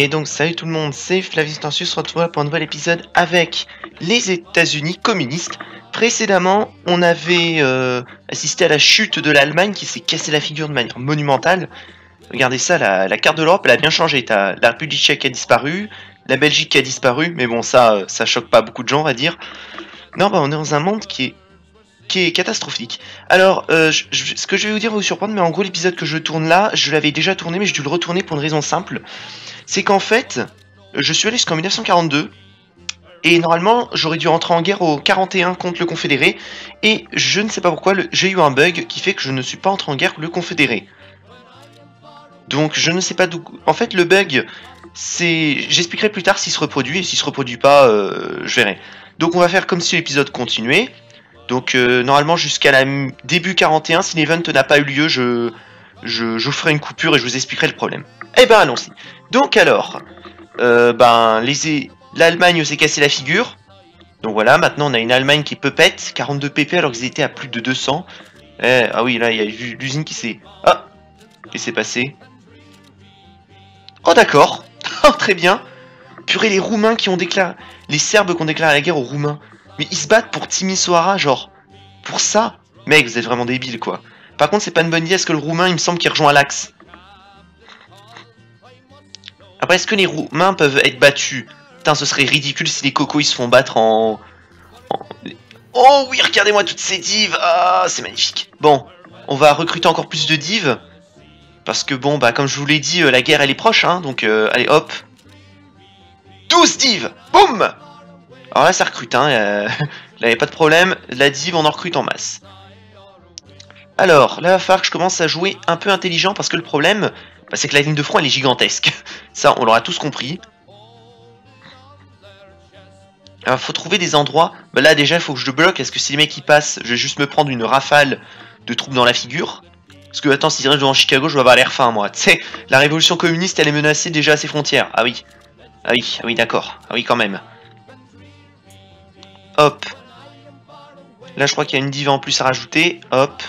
Et donc salut tout le monde, c'est Flavius se retrouve pour un nouvel épisode avec les États-Unis communistes. Précédemment, on avait euh, assisté à la chute de l'Allemagne qui s'est cassé la figure de manière monumentale. Regardez ça, la, carte de l'Europe, elle a bien changé. La République tchèque a disparu, la Belgique a disparu, mais bon, ça, euh, ça choque pas beaucoup de gens, on va dire. Non, bah on est dans un monde qui est qui est catastrophique. Alors, euh, ce que je vais vous dire va vous surprendre, mais en gros, l'épisode que je tourne là, je l'avais déjà tourné, mais j'ai dû le retourner pour une raison simple. C'est qu'en fait, je suis allé jusqu'en 1942, et normalement, j'aurais dû rentrer en guerre au 41 contre le Confédéré, et je ne sais pas pourquoi, j'ai eu un bug qui fait que je ne suis pas entré en guerre contre le Confédéré. Donc, je ne sais pas d'où... En fait, le bug, c'est... J'expliquerai plus tard s'il se reproduit, et s'il se reproduit pas, euh, je verrai. Donc, on va faire comme si l'épisode continuait. Donc euh, normalement jusqu'à la début 41, si l'event n'a pas eu lieu, je, je, ferai une coupure et je vous expliquerai le problème. Eh ben allons-y. Donc alors, euh, ben l'Allemagne s'est cassé la figure. Donc voilà, maintenant on a une Allemagne qui est pepette, 42 pp alors qu'ils étaient à plus de 200. Eh, ah oui, là il y a l'u- l'usine qui s'est... Ah Qu'est-ce qui s'est passé Oh d'accord Oh très bien Purée les Roumains qui ont déclaré... Les Serbes qui ont déclaré la guerre aux Roumains. Mais ils se battent pour Timisoara, genre. Pour ça Mec, vous êtes vraiment débile, quoi. Par contre, c'est pas une bonne idée, est-ce que le roumain, il me semble qu'il rejoint l'axe Après, est-ce que les roumains peuvent être battus Putain, ce serait ridicule si les cocos, ils se font battre en... Oh oui, regardez-moi toutes ces divs Ah, c'est magnifique. Bon, on va recruter encore plus de divs. Parce que bon, bah, comme je vous l'ai dit, euh, la guerre, elle est proche, hein. Donc, euh, allez, hop. 12 divs Boum alors là, ça recrute, hein. euh, là, y a pas de problème. La div, on en recrute en masse. Alors, là, va falloir que je commence à jouer un peu intelligent parce que le problème, bah, c'est que la ligne de front, elle est gigantesque. Ça, on l'aura tous compris. Alors, faut trouver des endroits. Bah, là, déjà, il faut que je bloque. Est-ce que si les mecs y passent, je vais juste me prendre une rafale de troupes dans la figure Parce que, attends, si je dans Chicago, je vais avoir l'air fin, moi. Tu la révolution communiste, elle est menacée déjà à ses frontières. Ah oui. Ah oui, ah oui, d'accord. Ah oui, quand même. Hop. Là, je crois qu'il y a une div en plus à rajouter. Hop.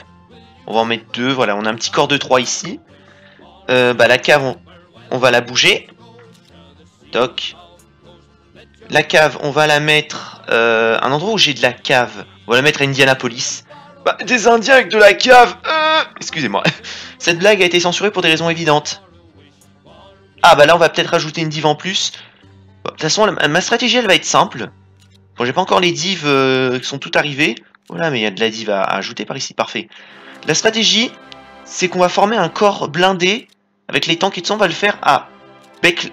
On va en mettre deux. Voilà, on a un petit corps de 3 ici. Euh, bah, la cave, on, va la bouger. Toc. La cave, on va la mettre... Euh, un endroit où j'ai de la cave. On va la mettre à Indianapolis. Bah, des Indiens avec de la cave euh, Excusez-moi. Cette blague a été censurée pour des raisons évidentes. Ah, bah là, on va peut-être rajouter une div en plus. De toute façon, ma stratégie, elle va être simple. Bon, j'ai pas encore les divs euh, qui sont toutes arrivées. Voilà, mais il y a de la div à, ajouter par ici, parfait. La stratégie, c'est qu'on va former un corps blindé avec les tanks et tout ça, on va le faire à Beck-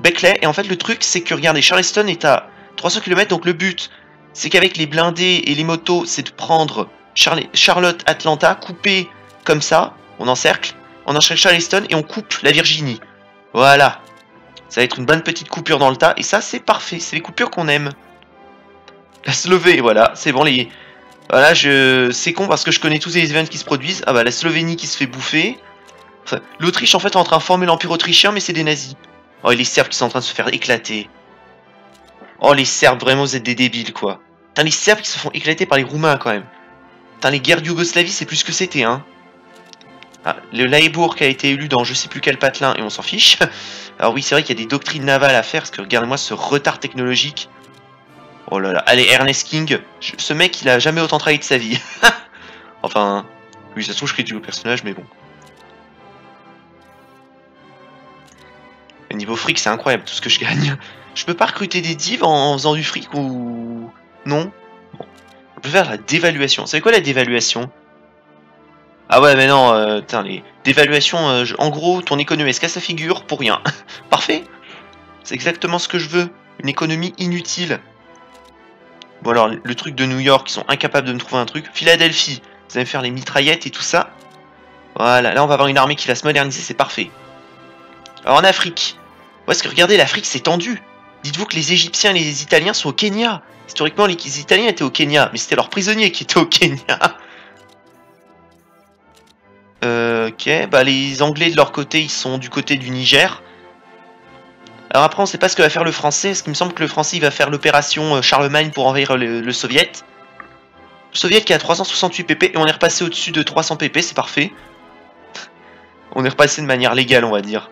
Beckley. Et en fait, le truc, c'est que, regardez, Charleston est à 300 km, donc le but, c'est qu'avec les blindés et les motos, c'est de prendre Charlotte, Atlanta, couper comme ça, on encercle, on encercle Charleston et on coupe la Virginie. Voilà. Ça va être une bonne petite coupure dans le tas, et ça, c'est parfait, c'est les coupures qu'on aime. La Slovénie, voilà, c'est bon les. Voilà, je. C'est con parce que je connais tous les events qui se produisent. Ah bah la Slovénie qui se fait bouffer. L'Autriche en fait est en train de former l'Empire autrichien, mais c'est des nazis. Oh, et les Serbes qui sont en train de se faire éclater. Oh, les Serbes, vraiment, vous êtes des débiles, quoi. Putain, les Serbes qui se font éclater par les Roumains, quand même. Putain, les guerres de Yougoslavie, c'est plus ce que c'était, hein. Ah, le Laebourg qui a été élu dans je sais plus quel patelin, et on s'en fiche. Alors oui, c'est vrai qu'il y a des doctrines navales à faire, parce que regardez-moi ce retard technologique. Oh là là, allez, Ernest King, je- ce mec, il a jamais autant travaillé de sa vie. enfin, oui, ça se trouve, je critique le personnage, mais bon. Le niveau fric, c'est incroyable tout ce que je gagne. Je peux pas recruter des divs en, faisant du fric ou. Non? Bon. On peut faire la dévaluation. C'est quoi la dévaluation? Ah ouais, mais non, euh, les dévaluations, euh, je- en gros, ton économie, se casse la figure pour rien? Parfait C'est exactement ce que je veux. Une économie inutile. Bon alors, le truc de New York, ils sont incapables de me trouver un truc. Philadelphie, vous allez faire les mitraillettes et tout ça. Voilà, là on va avoir une armée qui va se moderniser, c'est parfait. Alors en Afrique, est-ce que regardez, l'Afrique c'est tendu. Dites-vous que les Égyptiens et les Italiens sont au Kenya. Historiquement, les les Italiens étaient au Kenya, mais c'était leurs prisonniers qui étaient au Kenya. Euh, ok, bah les Anglais de leur côté, ils sont du côté du Niger. Alors après, on sait pas ce que va faire le français. Parce qu'il me semble que le français, il va faire l'opération euh, Charlemagne pour envahir le, le soviet. Le soviet qui a 368 pp et on est repassé au-dessus de 300 pp, c'est parfait. on est repassé de manière légale, on va dire.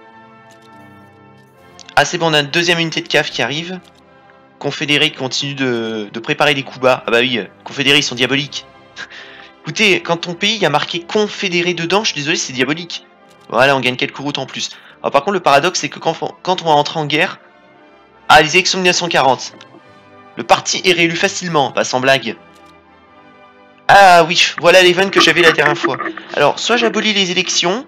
Ah, c'est bon, on a une deuxième unité de cave qui arrive. Confédérés qui continuent de, préparer des coups bas. Ah bah oui, euh, Confédérés, ils sont diaboliques. Écoutez, quand ton pays, y a marqué Confédéré dedans, je suis désolé, c'est diabolique. Voilà, on gagne quelques routes en plus. Alors par contre, le paradoxe, c'est que quand, on va entrer en guerre... Ah, les élections de 1940. Le parti est réélu facilement, pas sans blague. Ah oui, voilà l'event que j'avais la dernière fois. Alors, soit j'abolis les élections,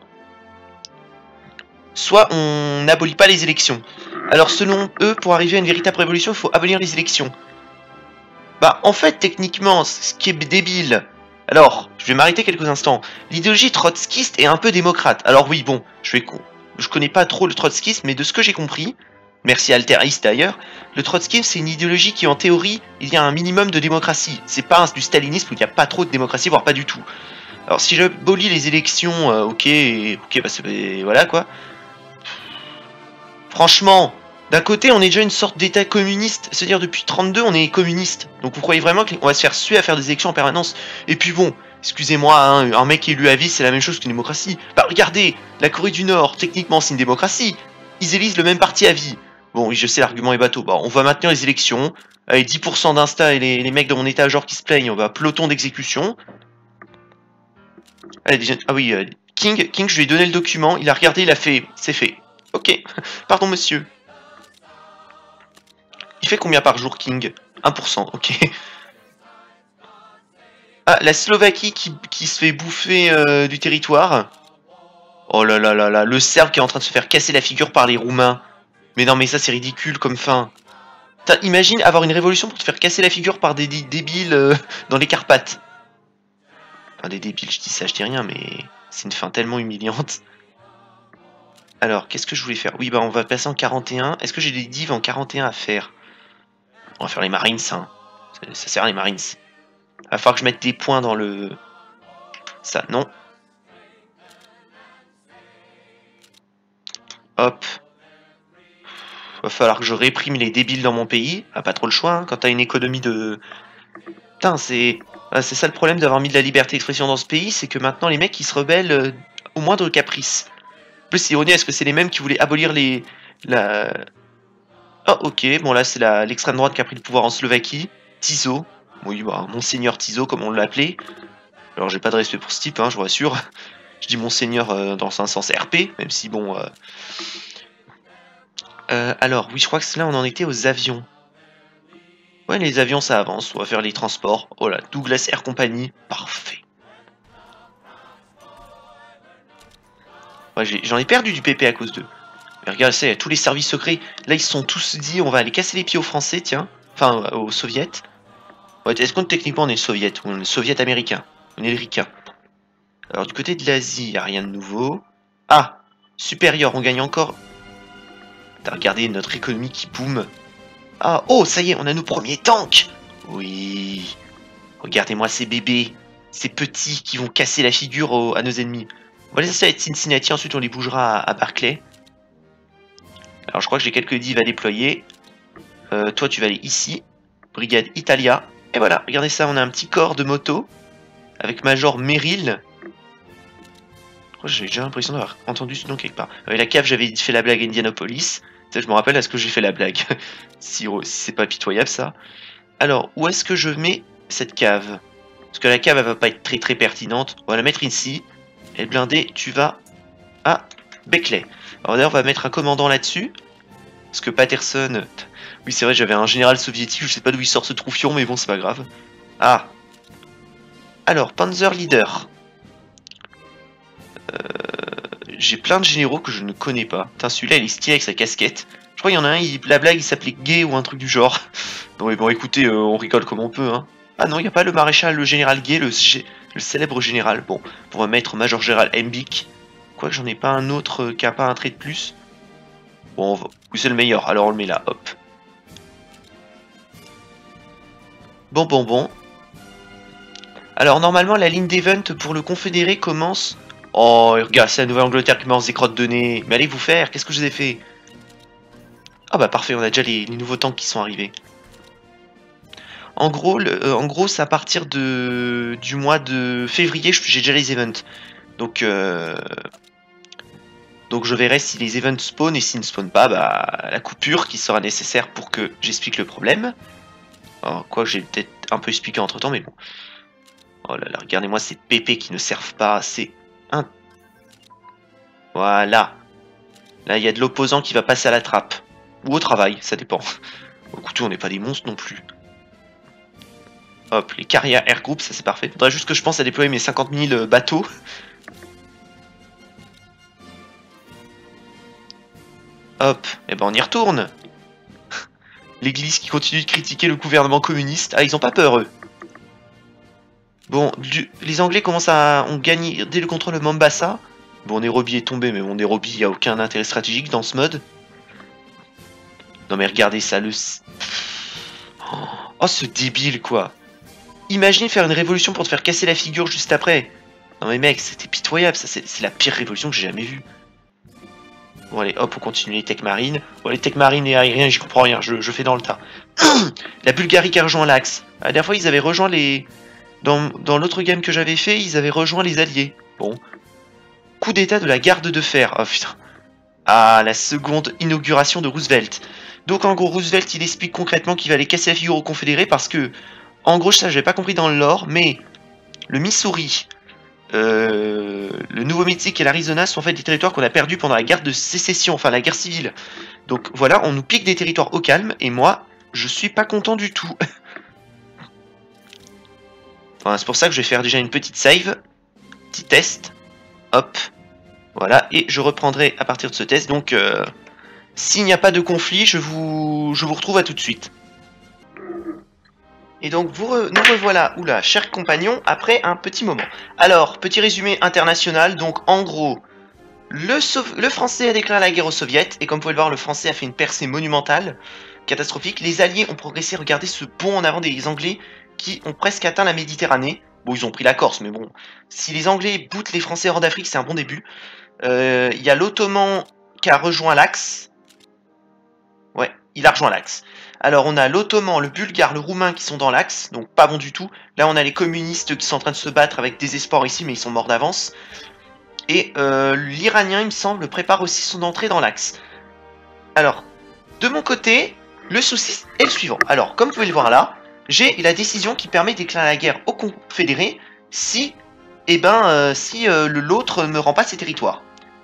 soit on n'abolit pas les élections. Alors, selon eux, pour arriver à une véritable révolution, il faut abolir les élections. Bah, en fait, techniquement, ce qui est débile... Alors, je vais m'arrêter quelques instants. L'idéologie trotskiste est un peu démocrate. Alors oui, bon, je vais... Je connais pas trop le trotskisme, mais de ce que j'ai compris, merci Alteriste d'ailleurs, le trotskisme c'est une idéologie qui en théorie, il y a un minimum de démocratie. C'est pas du stalinisme où il n'y a pas trop de démocratie, voire pas du tout. Alors si j'abolis les élections, euh, ok, ok, bah c'est... voilà quoi. Franchement, d'un côté, on est déjà une sorte d'état communiste, c'est-à-dire depuis 32, on est communiste. Donc vous croyez vraiment qu'on va se faire suer à faire des élections en permanence? Et puis bon, excusez-moi, hein, un mec élu à vie, c'est la même chose qu'une démocratie. Bah regardez, la Corée du Nord, techniquement c'est une démocratie. Ils élisent le même parti à vie. Bon, je sais, l'argument est bateau. Bah, on va maintenir les élections. Avec 10% d'insta et les, mecs de mon état genre qui se plaignent, on va peloton d'exécution. Ah oui, euh, King, King, je lui ai donné le document, il a regardé, il a fait, c'est fait. Ok, pardon monsieur. Il fait combien par jour, King? 1%, ok. Ah, la Slovaquie qui, se fait bouffer euh, du territoire. Oh là là là là, le Serbe qui est en train de se faire casser la figure par les Roumains. Mais non, mais ça c'est ridicule comme fin. Imagine avoir une révolution pour te faire casser la figure par des, débiles euh, dans les Carpates. Enfin, des débiles, je dis ça, je dis rien, mais c'est une fin tellement humiliante. Alors, qu'est-ce que je voulais faire? Oui, bah on va passer en 41. Est-ce que j'ai des divs en 41 à faire? On va faire les Marines, hein. Ça, ça sert les Marines. Va falloir que je mette des points dans le... Ça, non. Hop. Va falloir que je réprime les débiles dans mon pays. Ah, pas trop le choix, hein, quand t'as une économie de... Putain, c'est... Ah, c'est ça le problème d'avoir mis de la liberté d'expression dans ce pays, c'est que maintenant les mecs ils se rebellent euh, au moindre caprice. En plus, c'est ironique, est-ce que c'est les mêmes qui voulaient abolir les... La... Oh, ok, bon là c'est l'extrême droite qui a pris le pouvoir en Slovaquie. Tiso. Oui, bah, Monseigneur Tiso, comme on l'appelait. Alors j'ai pas de respect pour ce type, hein, je vous rassure. Je dis Monseigneur euh, dans un sens RP, même si bon... Euh, euh, alors, oui, je crois que là, on en était aux avions. Ouais, les avions, ça avance. On va faire les transports. Oh là, Douglas Air Company. Parfait. J'en ai, perdu du PP à cause d'eux. Mais regarde, ça, il y a tous les services secrets. Là, ils sont tous dit, on va aller casser les pieds aux Français, tiens. Enfin, aux Soviets. Est-ce qu'on techniquement on est Soviet ou on est Soviet américain On est ricain. Alors, du côté de l'Asie, il n'y a rien de nouveau. Ah Supérieur, on gagne encore regardez notre économie qui boom. Ah, oh, ça y est, on a nos premiers tanks Oui. Regardez-moi ces bébés, ces petits qui vont casser la figure à nos ennemis. On va laisser ça être Cincinnati, ensuite on les bougera à, Barclay. Alors je crois que j'ai quelques divs à déployer. Euh, toi tu vas aller ici. Brigade Italia. Et voilà, regardez ça, on a un petit corps de moto. Avec Major Merrill. J'ai déjà l'impression d'avoir entendu ce nom quelque part. Avec la cave, j'avais fait la blague Indianapolis je me rappelle, est-ce que j'ai fait la blague? Si, c'est pas pitoyable ça. Alors, où est-ce que je mets cette cave? Parce que la cave, elle va pas être très très pertinente. On va la mettre ici. Et blindé, tu vas à Beckley. Alors d'ailleurs, on va mettre un commandant là-dessus. Parce que Patterson... Oui, c'est vrai, j'avais un général soviétique, je sais pas d'où il sort ce troufion, mais bon, c'est pas grave. Ah Alors, Panzer Leader. Euh j'ai plein de généraux que je ne connais pas. Putain, celui-là, il est stylé avec sa casquette. Je crois qu'il y en a un, il, la blague, il s'appelait Gay ou un truc du genre. Non, mais bon, écoutez, euh, on rigole comme on peut, hein. Ah non, il n'y a pas le maréchal, le général Gay, le, célèbre général. Bon, on va mettre Major Général Mbik. Quoi que j'en ai pas un autre euh, qui a pas un trait de plus. Bon, va... c'est le meilleur, alors on le met là, hop. Bon, bon, bon. Alors, normalement, la ligne d'event pour le confédéré commence Oh, regarde, c'est la Nouvelle-Angleterre qui mange des crottes de nez. Mais allez vous faire, qu'est-ce que je vous ai fait? Ah bah parfait, on a déjà les, nouveaux tanks qui sont arrivés. En gros, euh, gros c'est à partir du mois de février, j'ai déjà les events. Donc, euh, donc je verrai si les events spawn et s'ils ne spawnent pas, bah, la coupure qui sera nécessaire pour que j'explique le problème. Alors, quoi, j'ai peut-être un peu expliqué entre temps, mais bon. Oh là là, regardez-moi ces PP qui ne servent pas, c'est un... Voilà. Là, il y a de l'opposant qui va passer à la trappe. Ou au travail, ça dépend. Au couteau, on n'est pas des monstres non plus. Hop, les carrières air group, ça c'est parfait. Faudrait juste que je pense à déployer mes 50 000 bateaux. Hop, et ben on y retourne. L'église qui continue de critiquer le gouvernement communiste. Ah, ils ont pas peur, eux. Bon, les Anglais commencent à... ont gagné dès le contrôle de Mombasa. Bon, Nairobi est tombé, mais bon, Nairobi, il a aucun intérêt stratégique dans ce mode. Non mais regardez ça, le... Oh, ce débile, quoi. Imagine faire une révolution pour te faire casser la figure juste après. Non mais mec, c'était pitoyable, ça c'est la pire révolution que j'ai jamais vue. Bon allez, hop, on continue les tech marines. Bon les tech marines et aériens, j'y comprends rien, je, je fais dans le tas. la Bulgarie qui a rejoint l'Axe. La dernière fois, ils avaient rejoint les... Dans, dans l'autre game que j'avais fait, ils avaient rejoint les Alliés. Bon. Coup d'état de la garde de fer. Oh putain. Ah, la seconde inauguration de Roosevelt. Donc en gros, Roosevelt, il explique concrètement qu'il va aller casser la figure aux confédérés parce que, en gros, ça j'avais pas compris dans le lore, mais le Missouri, euh, le Nouveau-Mexique et l'Arizona sont en fait des territoires qu'on a perdus pendant la guerre de sécession, enfin la guerre civile. Donc voilà, on nous pique des territoires au calme, et moi, je suis pas content du tout. Enfin, c'est pour ça que je vais faire déjà une petite save, petit test, hop, voilà, et je reprendrai à partir de ce test, donc euh, s'il n'y a pas de conflit, je vous, je vous retrouve à tout de suite. Et donc nous revoilà, oula, chers compagnons, après un petit moment. Alors, petit résumé international, donc en gros, le français a déclaré la guerre aux soviets, et comme vous pouvez le voir, le français a fait une percée monumentale, catastrophique. Les alliés ont progressé, regardez ce bond en avant des anglais, qui ont presque atteint la Méditerranée. Bon, ils ont pris la Corse, mais bon, si les anglais boutent les français hors d'Afrique, c'est un bon début. Euh, Il y a l'ottoman qui a rejoint l'Axe. Ouais, il a rejoint l'Axe. Alors on a l'ottoman, le bulgare, le roumain qui sont dans l'Axe, donc pas bon du tout. Là on a les communistes qui sont en train de se battre avec désespoir ici, mais ils sont morts d'avance. Et euh, l'Iranien, il me semble, prépare aussi son entrée dans l'Axe. Alors, de mon côté, le souci est le suivant. Alors, comme vous pouvez le voir là, j'ai la décision qui permet de déclarer la guerre aux confédérés si, eh ben, euh, si euh, l'autre ne rend pas ses territoires.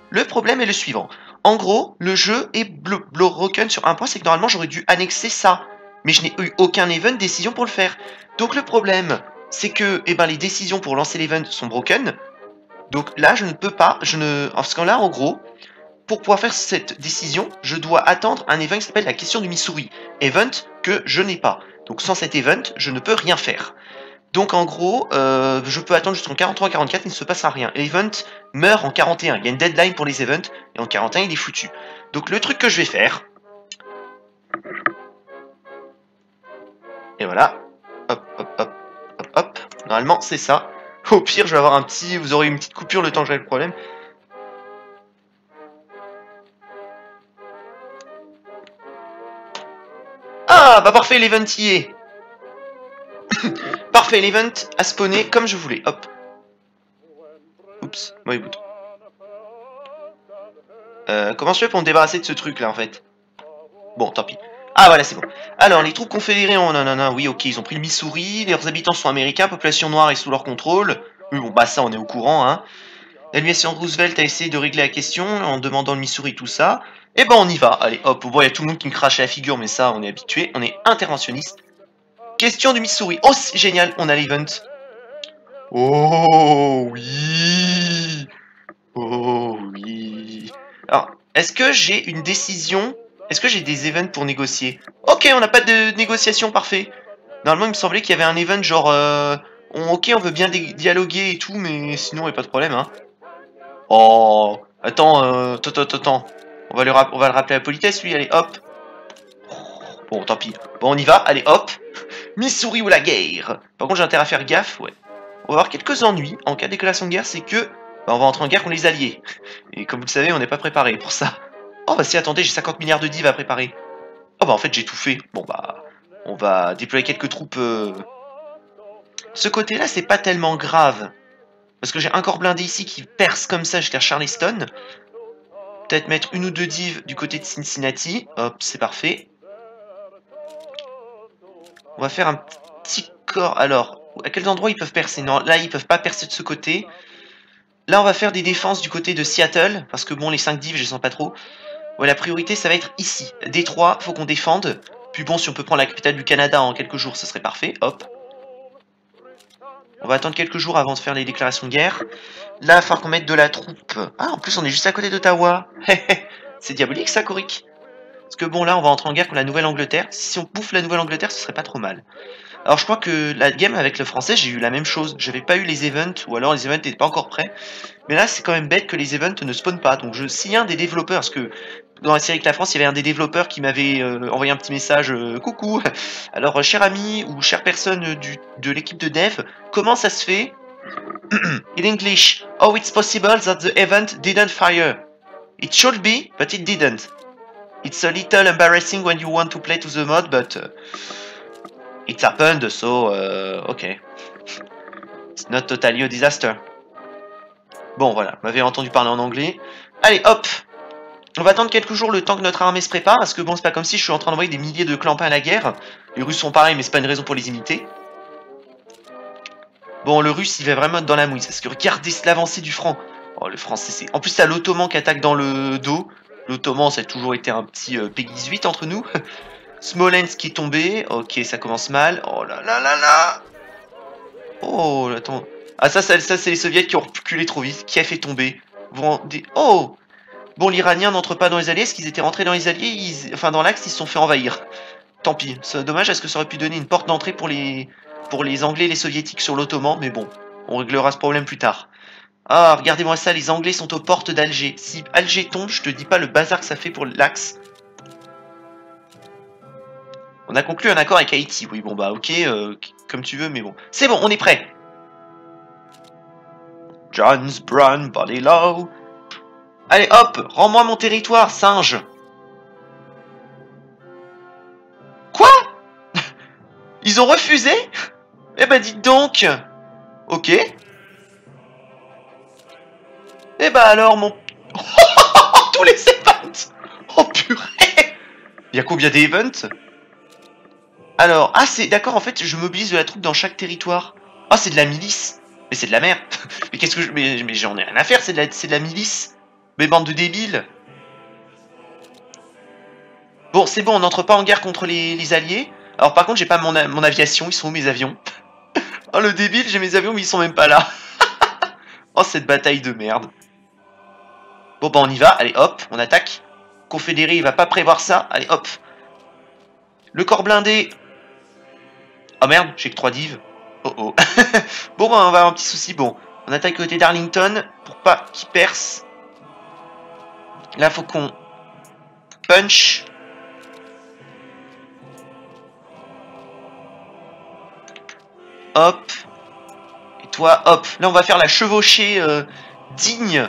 Le problème est le suivant. En gros, le jeu est broken sur un point, c'est que normalement j'aurais dû annexer ça. Mais je n'ai eu aucun event décision pour le faire. Donc le problème, c'est que eh ben, les décisions pour lancer l'event sont broken. Donc là, je ne peux pas, je ne... Parce que là, en gros, pour pouvoir faire cette décision, je dois attendre un event qui s'appelle la question du Missouri. Event que je n'ai pas. Donc sans cet event, je ne peux rien faire. Donc en gros, euh, je peux attendre jusqu'en 43-44, il ne se passera rien. L'event meurt en 41. Il y a une deadline pour les events, et en 41, il est foutu. Donc le truc que je vais faire... Et voilà. Hop, hop, hop, hop, hop. Normalement, c'est ça. Au pire, je vais avoir un petit... Vous aurez une petite coupure le temps que règle le problème. Ah, bah parfait, l'event y est. parfait, l'event a spawné comme je voulais. Hop. Oups, mauvais bouton. Euh, comment je fais pour me débarrasser de ce truc là en fait? Bon, tant pis. Ah voilà, c'est bon. Alors, les troupes confédérées, oh non, non, non, oui, ok, ils ont pris le Missouri, leurs habitants sont américains, population noire est sous leur contrôle. Oui, bon, bah ça, on est au courant, hein. L'administration Roosevelt a essayé de régler la question en demandant le Missouri, tout ça. Et ben, on y va. Allez, hop, bon, il y a tout le monde qui me crache à la figure, mais ça, on est habitué, on est interventionniste. Question du Missouri. Oh, génial, on a l'event. Oh, oui. Oh, oui. Alors, est-ce que j'ai une décision? Est-ce que j'ai des events pour négocier? Ok, on n'a pas de négociation, parfait. Normalement, il me semblait qu'il y avait un event genre... euh, on- ok, on veut bien di- dialoguer et tout, mais sinon, il n'y a pas de problème, hein. Oh, attends, euh, attends, attends, attends. On va, le rap- on va le rappeler à la politesse, lui, allez, hop. Bon, tant pis. Bon, on y va, allez, hop. Missouri ou la guerre Par contre, j'ai intérêt à faire gaffe, ouais. On va avoir quelques ennuis en cas de déclaration de guerre, c'est que... bah, on va entrer en guerre contre les alliés. Et comme vous le savez, on n'est pas préparé pour ça. Oh bah si, attendez, j'ai 50 milliards de divs à préparer. Oh bah en fait j'ai tout fait. Bon bah on va déployer quelques troupes. euh. Ce côté-là c'est pas tellement grave. Parce que j'ai un corps blindé ici qui perce comme ça jusqu'à Charleston. Peut-être mettre une ou deux divs du côté de Cincinnati. Hop, c'est parfait. On va faire un petit corps. Alors, à quels endroits ils peuvent percer? Non, là ils peuvent pas percer de ce côté. Là on va faire des défenses du côté de Seattle. Parce que bon, les 5 divs, je les sens pas trop. Ouais, la priorité ça va être ici. Détroit, faut qu'on défende. Puis bon, si on peut prendre la capitale du Canada en quelques jours, ce serait parfait. Hop. On va attendre quelques jours avant de faire les déclarations de guerre. Là, il va falloir qu'on mette de la troupe. Ah, en plus, on est juste à côté d'Ottawa. C'est diabolique, ça, Coric Parce que bon, là, on va entrer en guerre contre la Nouvelle-Angleterre. Si on bouffe la Nouvelle-Angleterre, ce serait pas trop mal. Alors, je crois que la game avec le français, j'ai eu la même chose. J'avais pas eu les events, ou alors les events n'étaient pas encore prêts. Mais là, c'est quand même bête que les events ne spawnent pas. Donc, je, a un des développeurs, parce que dans la série avec la France, il y avait un des développeurs qui m'avait euh, envoyé un petit message euh, Coucou Alors, euh, cher ami ou chère personne du, de l'équipe de dev, comment ça se fait In English, how it's possible that the event didn't fire? It should be, but it didn't. It's a little embarrassing when you want to play to the mod, but uh, it happened, so uh, okay. It's not totally a disaster. Bon, voilà, m'avez entendu parler en anglais. Allez, hop On va attendre quelques jours le temps que notre armée se prépare, parce que bon, c'est pas comme si je suis en train d'envoyer des milliers de clampins à la guerre. Les Russes sont pareils, mais c'est pas une raison pour les imiter. Bon, le russe, il va vraiment être dans la mouille, parce que regardez l'avancée du franc. Oh, le français, c'est... En plus, t'as l'ottoman qui attaque dans le dos. L'ottoman, ça a toujours été un petit euh, P18 entre nous. Smolensk qui est tombé. Ok, ça commence mal. Oh là là là là Oh, attends. Ah, ça, ça, ça c'est les soviets qui ont reculé trop vite. Qui a fait tomber Oh Bon, l'Iranien n'entre pas dans les alliés. Est-ce qu'ils étaient rentrés dans les alliés. Enfin, dans l'axe, ils se sont fait envahir. Tant pis. C'est dommage, est-ce que ça aurait pu donner une porte d'entrée pour les... pour les Anglais et les Soviétiques sur l'Ottoman Mais bon, on réglera ce problème plus tard. Ah, regardez-moi ça, les Anglais sont aux portes d'Alger. Si Alger tombe, je te dis pas le bazar que ça fait pour l'axe. On a conclu un accord avec Haïti. Oui, bon bah ok, euh, comme tu veux, mais bon. C'est bon, on est prêt. John's Brown Body Law. Allez, hop, rends-moi mon territoire, singe. Quoi? Ils ont refusé? Eh ben dites donc. Ok. Eh ben alors, mon... Tous les events. Oh purée. Il y a combien d'events Alors, ah c'est... D'accord, en fait, je mobilise de la troupe dans chaque territoire. Ah, c'est de la milice. Mais c'est de la merde. Mais qu'est-ce que je... Mais, mais j'en ai rien à faire, c'est de, la... de la milice. Mais bande de débiles. Bon, c'est bon, on n'entre pas en guerre contre les, alliés. Alors par contre, j'ai pas mon, mon aviation, ils sont où mes avions? Oh le débile, j'ai mes avions mais ils sont même pas là. Oh cette bataille de merde Bon bah on y va, allez hop, on attaque. Confédéré, il va pas prévoir ça. Allez hop. Le corps blindé. Oh merde, j'ai que 3 divs. Oh oh. bon bah on va avoir un petit souci. Bon, on attaque côté d'Arlington pour pas qu'il perce. Là faut qu'on punch. Hop. Et toi, hop. Là on va faire la chevauchée euh, digne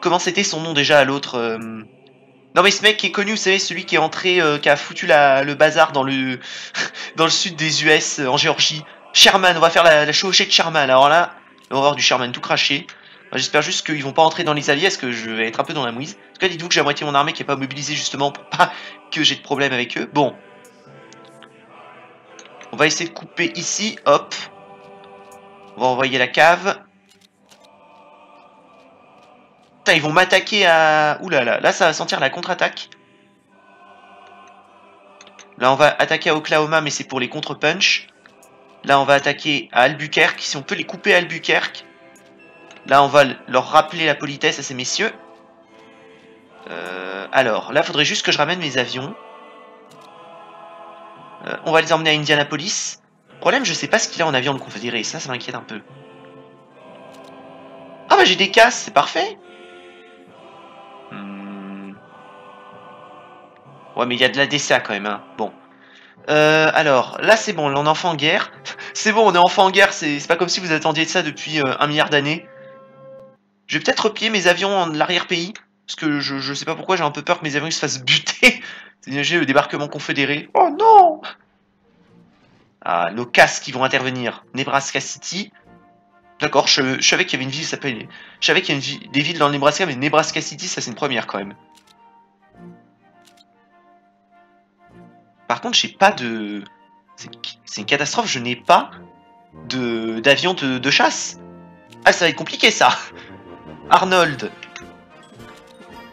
Comment c'était son nom déjà à l'autre euh, Non mais ce mec qui est connu, vous savez, celui qui est entré, euh, qui a foutu le bazar dans le dans le sud des US, euh, en Géorgie. Sherman, on va faire la, la de Sherman. Alors là, on va voir du Sherman tout craché. J'espère juste qu'ils vont pas entrer dans les alliés, parce que je vais être un peu dans la mouise. En tout cas, dites-vous que j'ai moitié mon armée qui est pas mobilisée justement pour pas que j'ai de problème avec eux. Bon. On va essayer de couper ici, hop. On va envoyer la cave. Ils vont m'attaquer à... Ouh là là, là ça va sentir la contre-attaque. Là on va attaquer à Oklahoma, mais c'est pour les contre-punch. Là on va attaquer à Albuquerque, si on peut les couper à Albuquerque. Là on va leur rappeler la politesse à ces messieurs. Euh, alors, là faudrait juste que je ramène mes avions. Euh, on va les emmener à Indianapolis. Problème, je sais pas ce qu'il a en avion de confédéré, ça, ça m'inquiète un peu. Ah bah j'ai des casses, c'est parfait Ouais, mais il y a de la DCA quand même, hein. Bon. Euh, alors, là c'est bon, on est enfant en guerre. c'est bon, on est enfant en guerre, c'est pas comme si vous attendiez de ça depuis euh, un milliard d'années. Je vais peut-être replier mes avions en l'arrière-pays. Parce que je, je sais pas pourquoi, j'ai un peu peur que mes avions se fassent buter. C'est le débarquement confédéré. Oh non Ah, nos casques qui vont intervenir. Nebraska City. D'accord, je, je savais qu'il y avait une ville qui s'appelle... Je savais qu'il y a une ville- des villes dans le Nebraska, mais Nebraska City, ça c'est une première quand même. Par contre, j'ai pas de... C'est une catastrophe, je n'ai pas de d'avion de, chasse. Ah, ça va être compliqué ça. Arnold.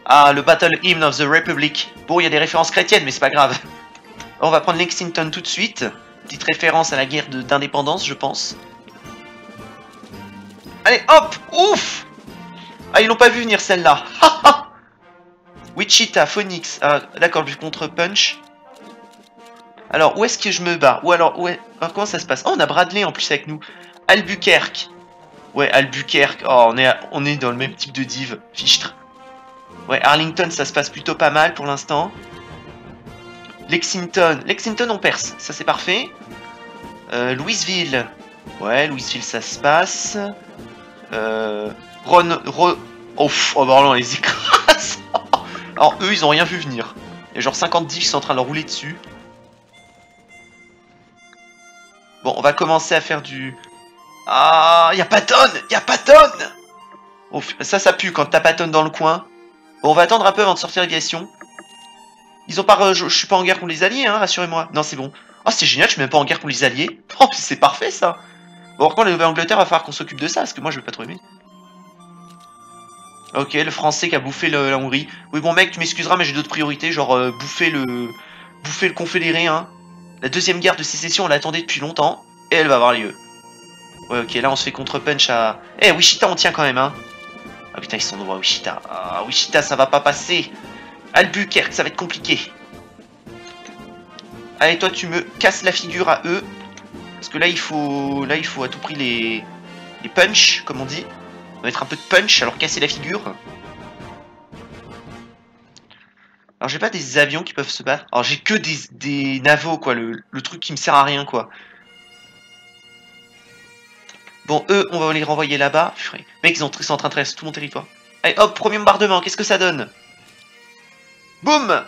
Ah, le Battle Hymn of the Republic. Bon, il y a des références chrétiennes, mais c'est pas grave. On va prendre Lexington tout de suite. Petite référence à la guerre d'indépendance, je pense. Allez, hop Ouf Ah, ils l'ont pas vu venir celle-là. Wichita, Phoenix. Ah, D'accord, du contre-punch. Alors, où est-ce que je me bats Ou alors, est... alors, comment ça se passe Oh, on a Bradley en plus avec nous. Albuquerque. Ouais, Albuquerque. Oh, on est, on est dans le même type de div. Fichtre. Ouais, Arlington, ça se passe plutôt pas mal pour l'instant. Lexington. Lexington, on perce. Ça, c'est parfait. Euh, Louisville. Ouais, Louisville, ça se passe. Euh, Ron... Ro- Oh, oh, bah, les écrase. Alors, eux, ils ont rien vu venir. Il y a genre 50 divs qui sont en train de leur rouler dessus. Bon, on va commencer à faire du... Ah, y a Patton Y a Patton Oh, f- ça, ça pue quand t'as Patton dans le coin. Bon, on va attendre un peu avant de sortir l'aviation. Ils ont pas... Je, suis pas en guerre contre les alliés, hein, rassurez-moi. Non, c'est bon. Oh, c'est génial, je suis même pas en guerre contre les alliés. Oh, c'est parfait, ça. Bon, par contre, la Nouvelle-Angleterre, va falloir qu'on s'occupe de ça, parce que moi, je vais pas trop aimer. Ok, le français qui a bouffé la Hongrie. Oui, bon, mec, tu m'excuseras, mais j'ai d'autres priorités, genre euh, bouffer le... Bouffer le confédéré, hein. La deuxième guerre de sécession, on l'attendait depuis longtemps, et elle va avoir lieu. Ouais, ok, là on se fait contre-punch à... Eh, Wichita, on tient quand même, hein. Ah putain, ils sont à Wichita. Ah, Wichita, ça va pas passer. Albuquerque, ça va être compliqué. Allez, toi, tu me casses la figure à eux. Parce que là, il faut, là, il faut à tout prix les, les punch, comme on dit. On va mettre un peu de punch, alors casser la figure. Alors, j'ai pas des avions qui peuvent se battre. Alors, j'ai que des, des navos, quoi. Le, truc qui me sert à rien, quoi. Bon, eux, on va les renvoyer là-bas. Mec, ils, ont, ils sont en train de traverser tout mon territoire. Allez, hop, premier bombardement. Qu'est-ce que ça donne? Boum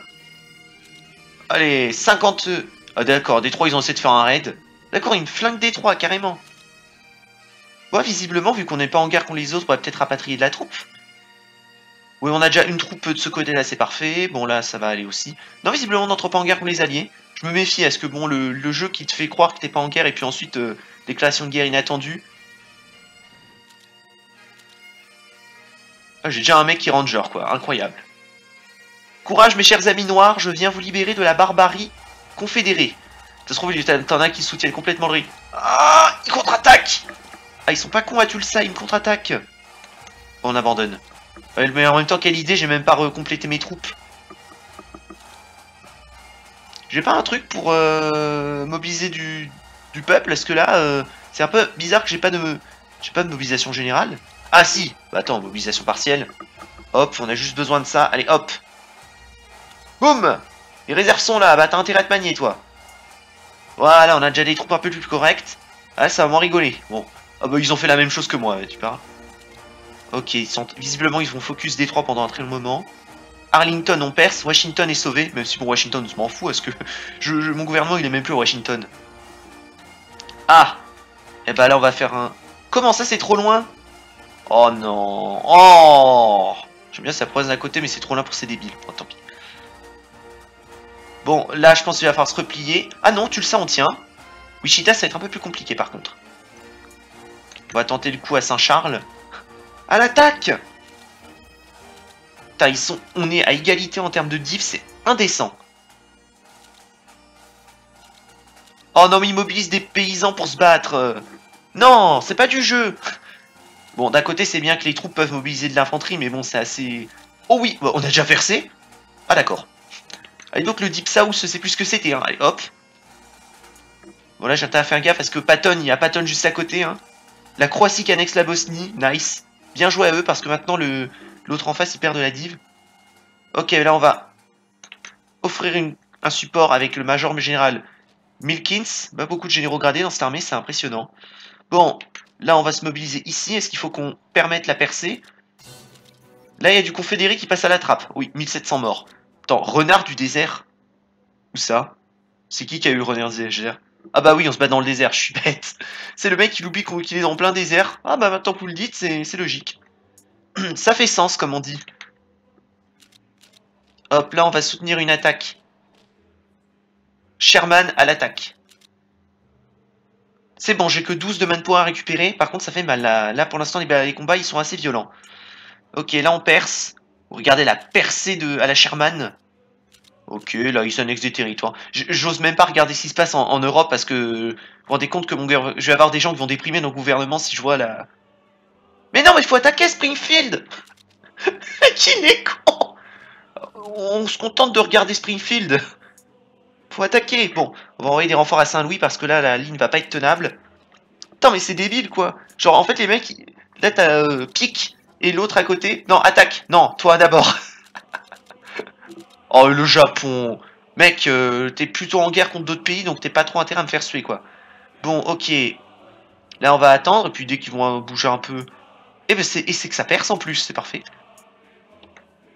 Allez, 50... Ah d'accord, Détroit, ils ont essayé de faire un raid. D'accord, ils me flinguent Détroit, carrément. Bon, visiblement, vu qu'on n'est pas en guerre contre les autres, on va peut-être rapatrier de la troupe. Oui, on a déjà une troupe de ce côté-là, c'est parfait. Bon, là, ça va aller aussi. Non, visiblement, on n'entre pas en guerre contre les alliés. Je me méfie, est-ce que, bon, le, le jeu qui te fait croire que t'es pas en guerre, et puis ensuite, euh, déclaration de guerre inattendue. Ah, J'ai déjà un mec qui ranger, quoi. Incroyable. Courage, mes chers amis noirs, je viens vous libérer de la barbarie confédérée. Ça se trouve, t'en as qui soutiennent complètement le riz. Ah, ils contre-attaquent Ah, ils sont pas cons à tout ça, ils me contre-attaquent. On abandonne. Mais en même temps, quelle idée, j'ai même pas recomplété mes troupes. J'ai pas un truc pour euh, mobiliser du, du peuple Est-ce que là, euh, c'est un peu bizarre que j'ai pas de j'ai pas de mobilisation générale Ah si Bah attends, mobilisation partielle. Hop, on a juste besoin de ça. Allez, hop Boum Les réserves sont là, bah t'as intérêt à te manier, toi. Voilà, on a déjà des troupes un peu plus correctes. Ah, ça va moins rigoler. Bon. Ah bah ils ont fait la même chose que moi, tu parles. Ok, ils sont... visiblement ils vont focus Détroit pendant un très long moment. Arlington on perce, Washington est sauvé, même si bon Washington je m'en fous, est-ce que mon gouvernement il est même plus à Washington. Ah Et bah là on va faire un... Comment ça c'est trop loin? Oh non Oh J'aime bien ça pose à côté mais c'est trop loin pour ces débiles, bon tant pis. Bon là je pense qu'il va falloir se replier. Ah non tu le sais on tient. Wichita ça va être un peu plus compliqué par contre. On va tenter le coup à Saint-Charles. À l'attaque Putain. On est à égalité en termes de div, c'est indécent. Oh non, mais ils mobilisent des paysans pour se battre. Non, c'est pas du jeu. Bon, d'un côté, c'est bien que les troupes peuvent mobiliser de l'infanterie, mais bon, c'est assez... Oh oui, on a déjà versé Ah d'accord. Allez, donc le Deep South, c'est plus ce que c'était. Hein. Allez, hop. Voilà, j'ai intérêt à faire gaffe parce que Patton, il y a Patton juste à côté. Hein. La Croatie qui annexe la Bosnie, nice. Bien joué à eux parce que maintenant le l'autre en face il perd de la div. Ok, là on va offrir un support avec le major général Milkins. Pas beaucoup de généraux gradés dans cette armée, c'est impressionnant. Bon, là on va se mobiliser ici. Est-ce qu'il faut qu'on permette la percée? Là, il y a du confédéré qui passe à la trappe. Oui, 1700 morts. Attends, renard du désert? Où ça? C'est qui qui a eu le renard du désert? Ah bah oui, on se bat dans le désert, je suis bête. C'est le mec, il oublie qu'il est dans plein désert. Ah bah maintenant que vous le dites, c'est logique. ça fait sens, comme on dit. Hop, là, on va soutenir une attaque. Sherman à l'attaque. C'est bon, j'ai que 12 de manpower à récupérer. Par contre, ça fait mal. Là, là pour l'instant, les, les combats, ils sont assez violents. Ok, là, on perce. Regardez la percée de, à la Sherman. Ok, là, ils s'annexent des territoires. J'ose même pas regarder ce qui se passe en, Europe parce que... Vous vous rendez compte que mon je vais avoir des gens qui vont déprimer nos gouvernements si je vois la... Mais non, mais il faut attaquer Springfield Qu'il est con On se contente de regarder Springfield faut attaquer. Bon, on va envoyer des renforts à Saint-Louis parce que là, la ligne va pas être tenable. Attends, mais c'est débile, quoi. Genre, en fait, les mecs, là, t'as euh, pique et l'autre à côté. Non, attaque. Non, toi d'abord. Oh, le Japon. Mec, euh, t'es plutôt en guerre contre d'autres pays, donc t'es pas trop intérêt à me faire suer, quoi. Bon, ok. Là, on va attendre, et puis dès qu'ils vont bouger un peu... Et ben, c'est et c'est que ça perce en plus, c'est parfait.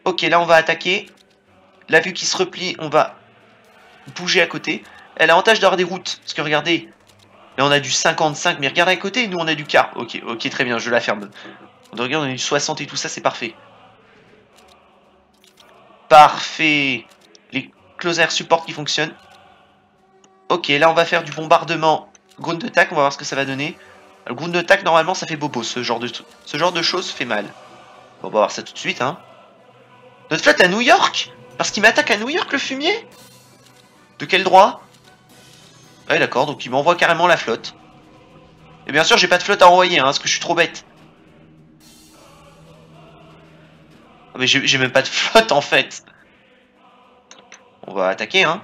Ok, là, on va attaquer. Là, vu qu'il se replie, on va bouger à côté. Elle a l'avantage d'avoir des routes. Parce que regardez, là on a du 55, mais regardez à côté, nous on a du quart. Ok, ok, très bien, je la ferme. Regarde, on a du 60 et tout ça, c'est parfait. Parfait. Les close air support qui fonctionnent. Ok, là on va faire du bombardement ground attack, on va voir ce que ça va donner. Le ground attack, normalement, ça fait bobo, ce genre de, ce genre de choses fait mal. Bon, on va voir ça tout de suite, hein. Notre flotte à New York? Parce qu'il m'attaque à New York, le fumier? De quel droit? Ouais, d'accord, donc il m'envoie carrément la flotte. Et bien sûr, j'ai pas de flotte à envoyer, hein, parce que je suis trop bête. Mais j'ai même pas de flotte, en fait. On va attaquer, hein.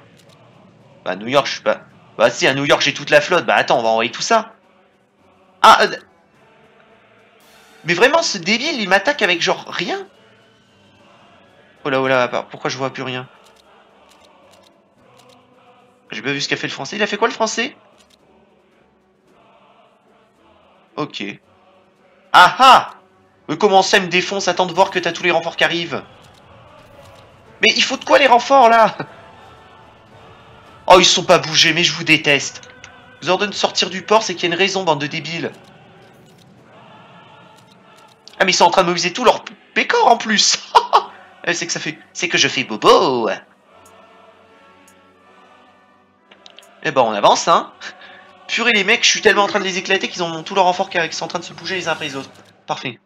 Bah, New York, je suis pas... Bah, si, à New York, j'ai toute la flotte. Bah, attends, on va envoyer tout ça. Ah, euh, Mais vraiment, ce débile, il m'attaque avec genre rien Oh là, oh là, pourquoi je vois plus rien? J'ai pas vu ce qu'a fait le français. Il a fait quoi le français? Ok. Ah ah Comment ça me défonce Attends de voir que t'as tous les renforts qui arrivent. Mais il faut de quoi les renforts là? Oh ils sont pas bougés mais je vous déteste. Je vous ordonne de sortir du port c'est qu'il y a une raison bande de débiles. Ah mais ils sont en train de mobiliser tout leur pécor en plus Eh, C'est que ça fait... C'est que je fais bobo Eh ben on avance hein Purée les mecs, je suis tellement en train de les éclater qu'ils ont tout leur renfort qui sont en train de se bouger les uns après les autres. Parfait.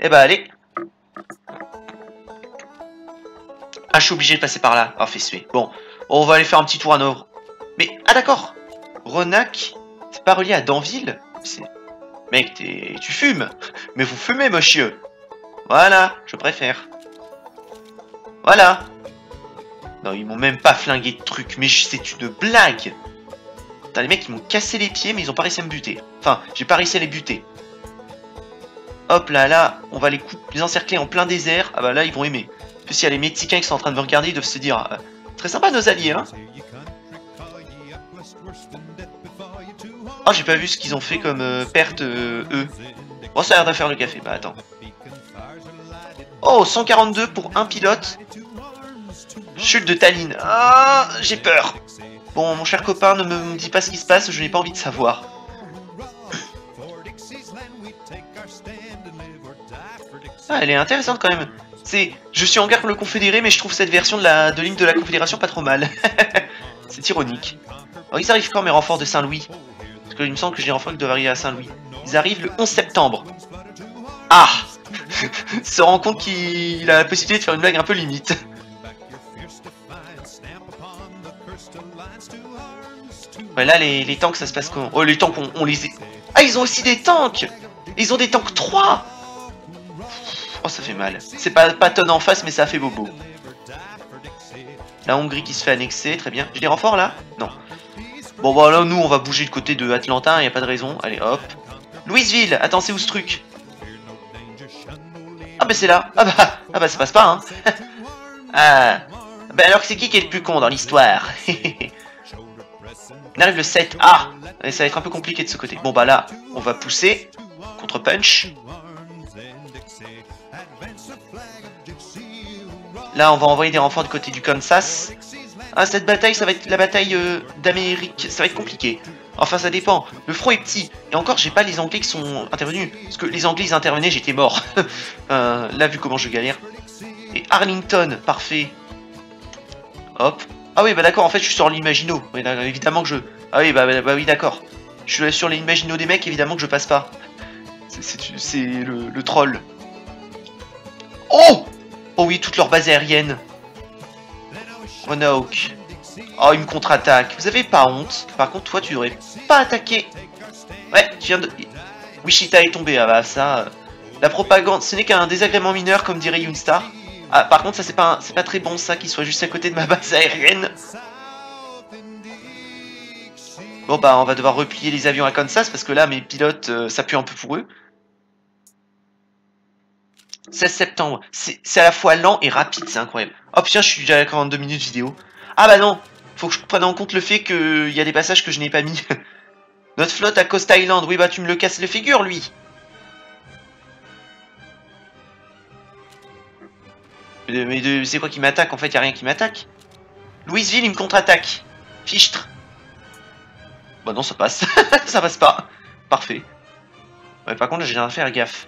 Eh ben allez. Ah je suis obligé de passer par là. Ah fait suer. Bon, on va aller faire un petit tour à Novre. Mais, ah d'accord Renac, c'est pas relié à Danville? Mec, tu fumes Mais vous fumez monsieur Voilà, je préfère. Voilà non, ils m'ont même pas flingué de trucs, mais c'est une blague Putain, les mecs, ils m'ont cassé les pieds, mais ils ont pas réussi à me buter. Enfin, j'ai pas réussi à les buter. Hop là, là, on va les, les encercler en plein désert. Ah bah là, ils vont aimer. En plus, y a les Mexicains qui sont en train de me regarder, ils doivent se dire... euh, très sympa, nos alliés, hein Oh, j'ai pas vu ce qu'ils ont fait comme euh, perte, euh, eux. Oh, ça a l'air de faire le café. Bah, attends. Oh, 142 pour un pilote. Chute de Tallinn. Ah, j'ai peur. Bon, mon cher copain, ne me dis pas ce qui se passe, je n'ai pas envie de savoir. Ah, elle est intéressante quand même. C'est, je suis en guerre contre le Confédéré, mais je trouve cette version de la de de la Confédération pas trop mal. C'est ironique. Oh, ils arrivent quand mes renforts de Saint-Louis? Parce qu'il me semble que j'ai renforts qui doivent arriver à Saint-Louis. Ils arrivent le 11 septembre. Ah Se rend compte qu'il a la possibilité de faire une blague un peu limite. Ouais, là, les, les tanks, ça se passe comment? Oh, les tanks, on, on les... Ah, ils ont aussi des tanks Ils ont des tanks 3 Oh, ça fait mal. C'est pas, pas tonne en face, mais ça fait bobo. La Hongrie qui se fait annexer, très bien. J'ai des renforts, là? Non. Bon, bah là, nous, on va bouger du côté de Atlanta, y a pas de raison. Allez, hop. Louisville Attends, c'est où ce truc? Ah, bah c'est là. Ah bah, ah bah ça passe pas, hein. ah. Bah alors, c'est qui qui est le plus con dans l'histoire? On le 7. Ah Et Ça va être un peu compliqué de ce côté. Bon, bah là, on va pousser. Contre Là, on va envoyer des renforts du côté du Kansas. Ah, cette bataille, ça va être la bataille euh, d'Amérique. Ça va être compliqué. Enfin, ça dépend. Le front est petit. Et encore, j'ai pas les Anglais qui sont intervenus. Parce que les Anglais, ils intervenaient, j'étais mort. euh, là, vu comment je galère. Et Arlington, parfait. Hop. Ah oui, bah d'accord, en fait, je suis sur l'Imagino. Oui, évidemment que je... Ah oui, bah, bah, bah oui, d'accord. Je suis sur l'Imagino des mecs, évidemment que je passe pas. C'est le, le troll. Oh Oh oui, toute leur base aérienne. Roanoke. Oh, une contre-attaque. Vous avez pas honte. Par contre, toi, tu devrais pas attaquer. Ouais, tu viens de... Wichita est tombé. Ah bah ça... Euh, la propagande, ce n'est qu'un désagrément mineur, comme dirait Younstar. Ah, par contre, ça c'est pas, c'est pas très bon ça, qu'il soit juste à côté de ma base aérienne. Bon bah, on va devoir replier les avions à Kansas, parce que là, mes pilotes, euh, ça pue un peu pour eux. 16 septembre. C'est à la fois lent et rapide, c'est incroyable. Oh putain, je suis déjà à 42 minutes vidéo. Ah bah non, faut que je prenne en compte le fait qu'il y a des passages que je n'ai pas mis. Notre flotte à Coast Island, oui bah tu me le casses les figures lui. Mais c'est quoi qui m'attaque En fait, y a rien qui m'attaque. Louisville, il me contre-attaque. Fichtre. Bah non, ça passe. ça passe pas. Parfait. Ouais, par contre, j'ai rien à faire gaffe.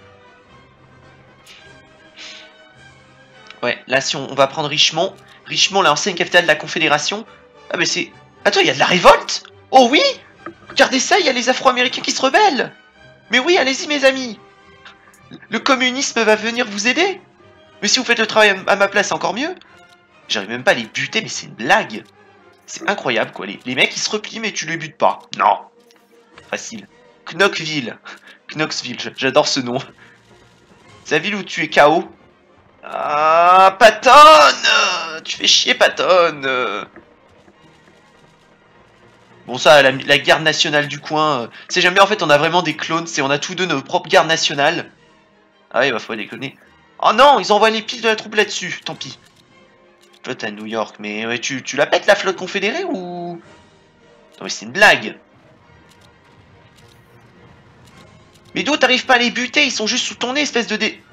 Ouais, là, si on, va prendre Richmond. Richmond, l'ancienne capitale de la Confédération. Ah, mais c'est... Attends, il y a de la révolte? Oh oui Regardez ça, il y a les Afro-Américains qui se rebellent Mais oui, allez-y, mes amis Le communisme va venir vous aider Mais si vous faites le travail à ma place, encore mieux J'arrive même pas à les buter, mais c'est une blague C'est incroyable, quoi. Les, les, mecs, ils se replient, mais tu les butes pas. Non Facile. Knoxville. Knoxville, j'adore ce nom. C'est la ville où tu es KO ah, Patton Tu fais chier, Patton Bon, ça, la, garde nationale du coin... Euh, c'est jamais, en fait, on a vraiment des clones, c'est on a tous deux nos propres gardes nationales. Ah oui, bah faut déconner. Oh non, ils envoient les piles de la troupe là-dessus, tant pis. Flotte à New York, mais ouais, tu, tu la pètes, la flotte confédérée, ou... Non, mais c'est une blague Mais d'où t'arrives pas à les buter? Ils sont juste sous ton nez, espèce de dé...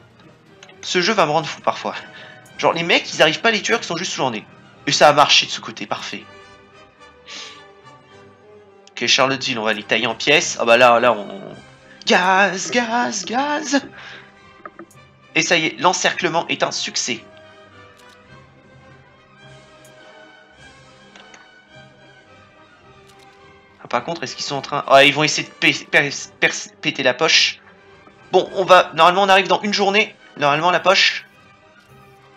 Ce jeu va me rendre fou parfois. Genre, les mecs, ils arrivent pas à les tuer, ils sont juste sous leur. Et ça a marché de ce côté, parfait. Ok, Charlottesville, on va les tailler en pièces. Ah bah là, là, on... Gaz, gaz, gaz Et ça y est, l'encerclement est un succès. Ah, par contre, est-ce qu'ils sont en train... Ah, ils vont essayer de péter la poche. Bon, on va... Normalement, on arrive dans une journée. Normalement, la poche.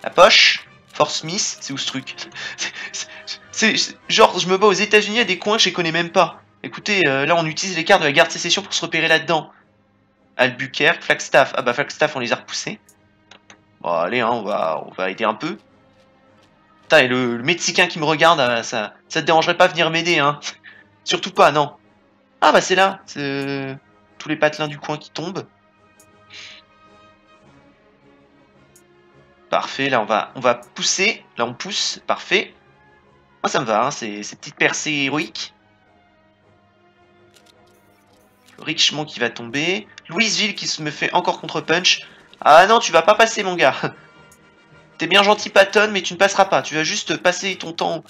La poche. Fort Smith, c'est où ce truc C'est genre, je me bats aux États-Unis à des coins que je connais même pas. Écoutez, euh, là, on utilise les cartes de la garde sécession pour se repérer là-dedans. Albuquerque, Flagstaff. Ah bah, Flagstaff, on les a repoussés. Bon, allez, hein, on, va, va aider un peu. Putain, et le, Mexicain qui me regarde, euh, ça, ça te dérangerait pas venir m'aider, hein Surtout pas, non. Ah bah, c'est là. C'est tous les patelins du coin qui tombent. Parfait, là on va, on va pousser. Là on pousse, parfait. Moi ça me va, hein, ces, petites percées héroïques. Richmond qui va tomber. Louisville qui se me fait encore contre-punch. Ah non, tu vas pas passer mon gars. T'es bien gentil Patton, mais tu ne passeras pas. Tu vas juste passer ton temps...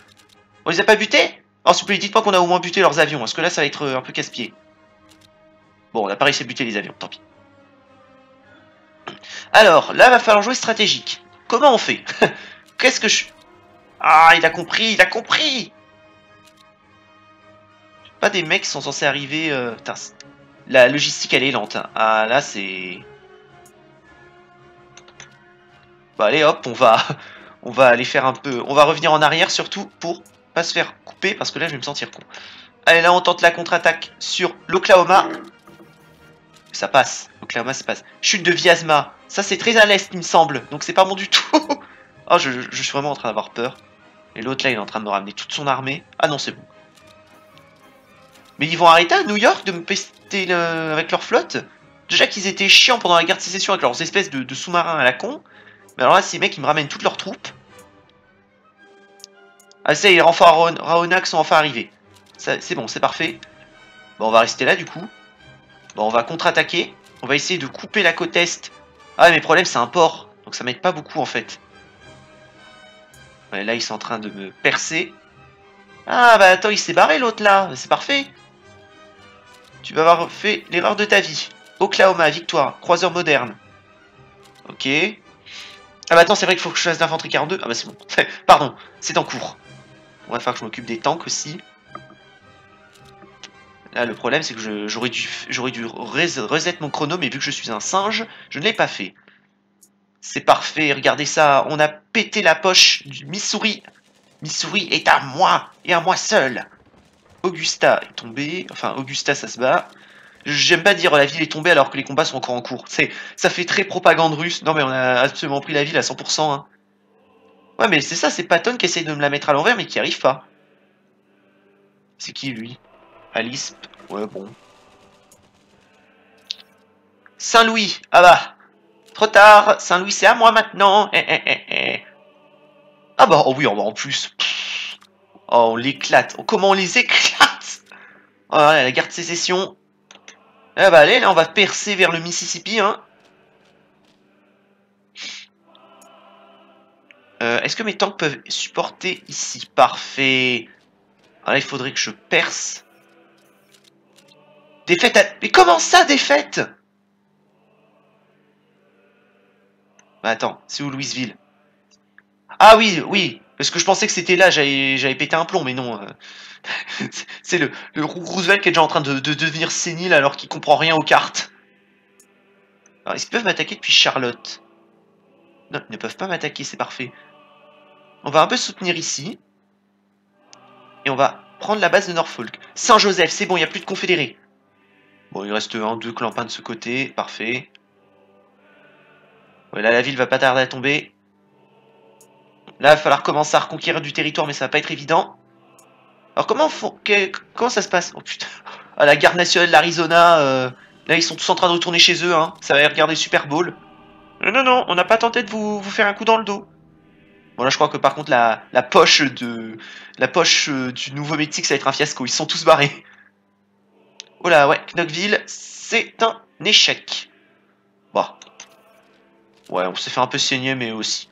On les a pas butés? Oh s'il vous plaît, dites pas qu'on a au moins buté leurs avions, parce que là ça va être un peu casse-pied. Bon, on a pas réussi à buter les avions, tant pis. Alors, là va falloir jouer stratégique. Comment on fait Qu'est-ce que je... Ah, il a compris, il a compris Pas des mecs qui sont censés arriver... Euh... la logistique, elle est lente. Hein. Ah, là, c'est... Bah, allez, hop, on va... On va aller faire un peu... On va revenir en arrière, surtout, pour pas se faire couper, parce que là, je vais me sentir con. Allez, là, on tente la contre-attaque sur l'Oklahoma. Ça passe. Oklahoma, ça passe. Chute de Viasma. Ça, c'est très à l'est, il me semble. Donc, c'est pas bon du tout. oh, je, suis vraiment en train d'avoir peur. Et l'autre, là, il est en train de me ramener toute son armée. Ah non, c'est bon. Mais ils vont arrêter à New York de me pester avec leur flotte? Déjà qu'ils étaient chiants pendant la guerre de sécession avec leurs espèces de, sous-marins à la con. Mais alors là, ces mecs, ils me ramènent toutes leurs troupes. Ah, ça les renforts Raonak sont enfin arrivés. C'est bon, c'est parfait. Bon, on va rester là, du coup. Bon, on va contre-attaquer. On va essayer de couper la côte est. Ah, mais problème, c'est un port. Donc ça m'aide pas beaucoup, en fait. Ouais, là, ils sont en train de me percer. Ah, bah attends, il s'est barré l'autre là. C'est parfait. Tu vas avoir fait l'erreur de ta vie. Oklahoma, victoire. Croiseur moderne. Ok. Ah bah attends, c'est vrai qu'il faut que je fasse d'infanterie 42. Ah bah c'est bon. Pardon, c'est en cours. On va falloir que je m'occupe des tanks aussi. Là, le problème, c'est que j'aurais dû, dû reset mon chrono, mais vu que je suis un singe, je ne l'ai pas fait. C'est parfait, regardez ça, on a pété la poche du Missouri. Missouri est à moi, et à moi seul. Augusta est tombé, enfin Augusta ça se bat. J'aime pas dire la ville est tombée alors que les combats sont encore en cours. Ça fait très propagande russe. Non mais on a absolument pris la ville à 100%. Hein. Ouais mais c'est ça, c'est Patton qui essaye de me la mettre à l'envers mais qui arrive pas. C'est qui lui? Alice Ouais bon. Saint-Louis Ah bah Trop tard Saint-Louis c'est à moi maintenant eh, eh, eh, Ah bah oh oui, oh, bah, en plus. Oh on l'éclate. Oh, comment on les éclate Oh la guerre de sécession. Ah bah allez, là on va percer vers le Mississippi, hein. Euh, est-ce que mes tanks peuvent supporter ici? Parfait. Alors ah, là, il faudrait que je perce. Défaite à... Mais comment ça, défaite Bah attends, c'est où Louisville? Ah oui, oui, parce que je pensais que c'était là, j'avais pété un plomb, mais non. Euh. c'est le, le, Roosevelt qui est déjà en train de, devenir sénile alors qu'il comprend rien aux cartes. Alors, qu'ils peuvent m'attaquer depuis Charlotte? Non, ils ne peuvent pas m'attaquer, c'est parfait. On va un peu soutenir ici. Et on va prendre la base de Norfolk. Saint-Joseph, c'est bon, il n'y a plus de confédérés. Bon, il reste un, deux clampins de ce côté, parfait. Ouais, là, la ville va pas tarder à tomber. Là, il va falloir commencer à reconquérir du territoire, mais ça va pas être évident. Alors comment font... comment ça se passe? Oh putain. Ah, la garde nationale de l'Arizona, euh, là ils sont tous en train de retourner chez eux, hein. Ça va regarder Super Bowl. Non, non, non, on n'a pas tenté de vous, faire un coup dans le dos. Bon là je crois que par contre la, la poche de la poche euh, du nouveau Mexique ça va être un fiasco, ils sont tous barrés. Oh là ouais, Knoxville, c'est un échec. Bon. Ouais, on s'est fait un peu saigner mais aussi.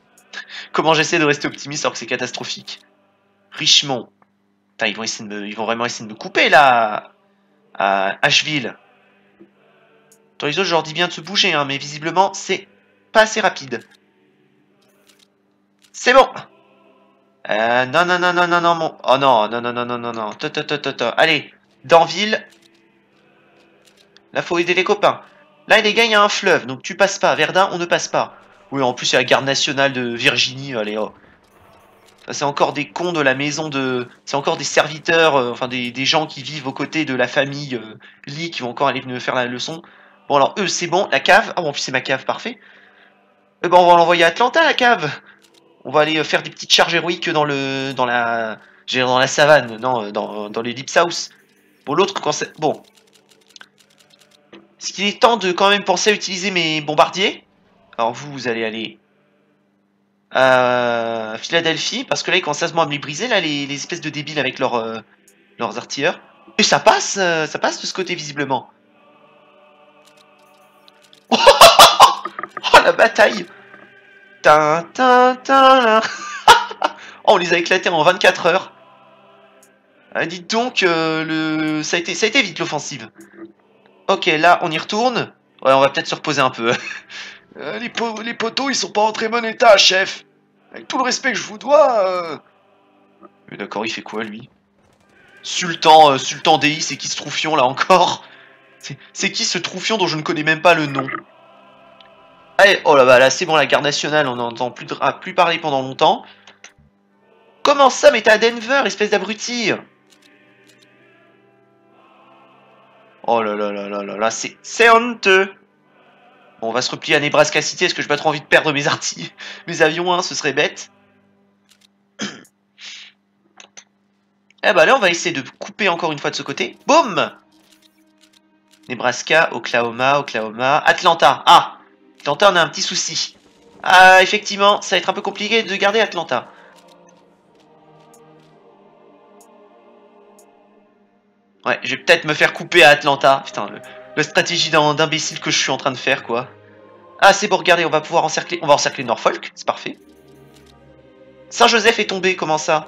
Comment j'essaie de rester optimiste alors que c'est catastrophique. Richmond, ils vont, essayer de ils vont vraiment essayer de me couper, là, à Asheville. Dans les autres, je leur dis bien de se bouger, hein, mais visiblement, c'est pas assez rapide. C'est bon euh, non, non, non, non, non, non, mon... Oh non, non, non, non, non, non, non. Allez, Danville. Là, faut aider les copains. Là, les gars, il y a un fleuve, donc tu passes pas. Verdun, on ne passe pas. Oui, en plus, il y a la garde nationale de Virginie. Allez, oh c'est encore des cons de la maison de. C'est encore des serviteurs, euh, enfin des, gens qui vivent aux côtés de la famille euh, Lee qui vont encore aller me faire la leçon. Bon, alors eux, c'est bon. La cave. Ah bon, puis c'est ma cave, parfait. Eh ben, on va l'envoyer à Atlanta, la cave. On va aller euh, faire des petites charges héroïques dans le. dans la. dans la savane, non, dans, les Deep South. Bon, l'autre, quand c'est. Bon. Est-ce qu'il est temps de quand même penser à utiliser mes bombardiers Alors vous, vous allez aller à Philadelphie, parce que là, ils commencent à me les briser, là, les, espèces de débiles avec leurs, euh, leurs artilleurs. Et ça passe, euh, ça passe de ce côté, visiblement. oh, la bataille oh, On les a éclatés en 24 heures. Ah, dites donc, euh, le... ça, a été, ça a été vite, l'offensive. Ok, là, on y retourne. Ouais, on va peut-être se reposer un peu. Euh, les, les, poteaux, ils sont pas en très bon état, chef. Avec tout le respect que je vous dois. Euh... D'accord, il fait quoi, lui? Sultan, euh, Sultan Dei, c'est qui ce troufion, là, encore? C'est qui ce troufion dont je ne connais même pas le nom? Allez, oh là bas, là, c'est bon, la garde nationale, on n'entend plus, plus parler pendant longtemps. Comment ça, mais t'es à Denver, espèce d'abruti? Oh là là là là là là, c'est honteux on va se replier à Nebraska City, est-ce que j'ai pas trop envie de perdre mes artis, mes avions, hein, ce serait bête. Eh bah là, on va essayer de couper encore une fois de ce côté. Boum Nebraska, Oklahoma, Oklahoma, Atlanta. Ah Atlanta, on a un petit souci. Ah, effectivement, ça va être un peu compliqué de garder Atlanta. Ouais, je vais peut-être me faire couper à Atlanta. Putain, le, stratégie d'imbécile que je suis en train de faire, quoi. Ah, c'est bon, regardez, on va pouvoir encercler, on va encercler Norfolk, c'est parfait. Saint-Joseph est tombé, comment ça?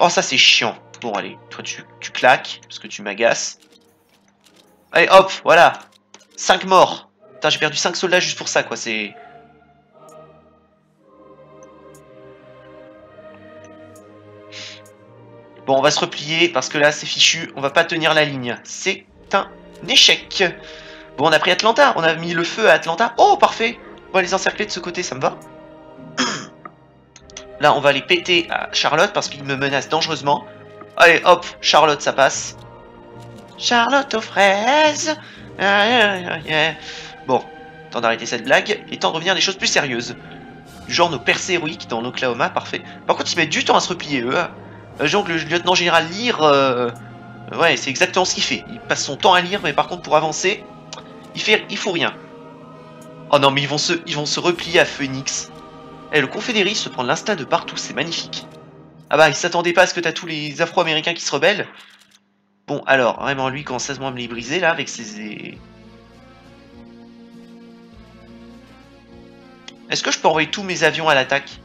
Oh, ça c'est chiant. Bon, allez, toi tu, tu claques, parce que tu m'agaces. Allez, hop, voilà. 5 morts. Putain, j'ai perdu 5 soldats juste pour ça, quoi, c'est... Bon, on va se replier, parce que là, c'est fichu, on va pas tenir la ligne. C'est un échec. Bon, on a pris Atlanta, on a mis le feu à Atlanta. Oh, parfait On va les encercler de ce côté, ça me va. Là, on va les péter à Charlotte, parce qu'ils me menacent dangereusement. Allez, hop, Charlotte, ça passe. Charlotte aux fraises. Bon, temps d'arrêter cette blague, et temps de revenir à des choses plus sérieuses. Du genre nos percées héroïques dans l'Oklahoma, parfait. Par contre, ils mettent du temps à se replier, eux. hein. Euh, donc le lieutenant général lire, euh, ouais, c'est exactement ce qu'il fait. Il passe son temps à lire, mais par contre, pour avancer, il fait, il faut rien. Oh non, mais ils vont se, vont se replier à Phoenix. Et le confédéré se prend l'instinct de partout, c'est magnifique. Ah bah, il s'attendait pas à ce que t'as tous les Afro-Américains qui se rebellent. Bon, alors, vraiment, lui commence à me les briser, là, avec ses... Est-ce que je peux envoyer tous mes avions à l'attaque?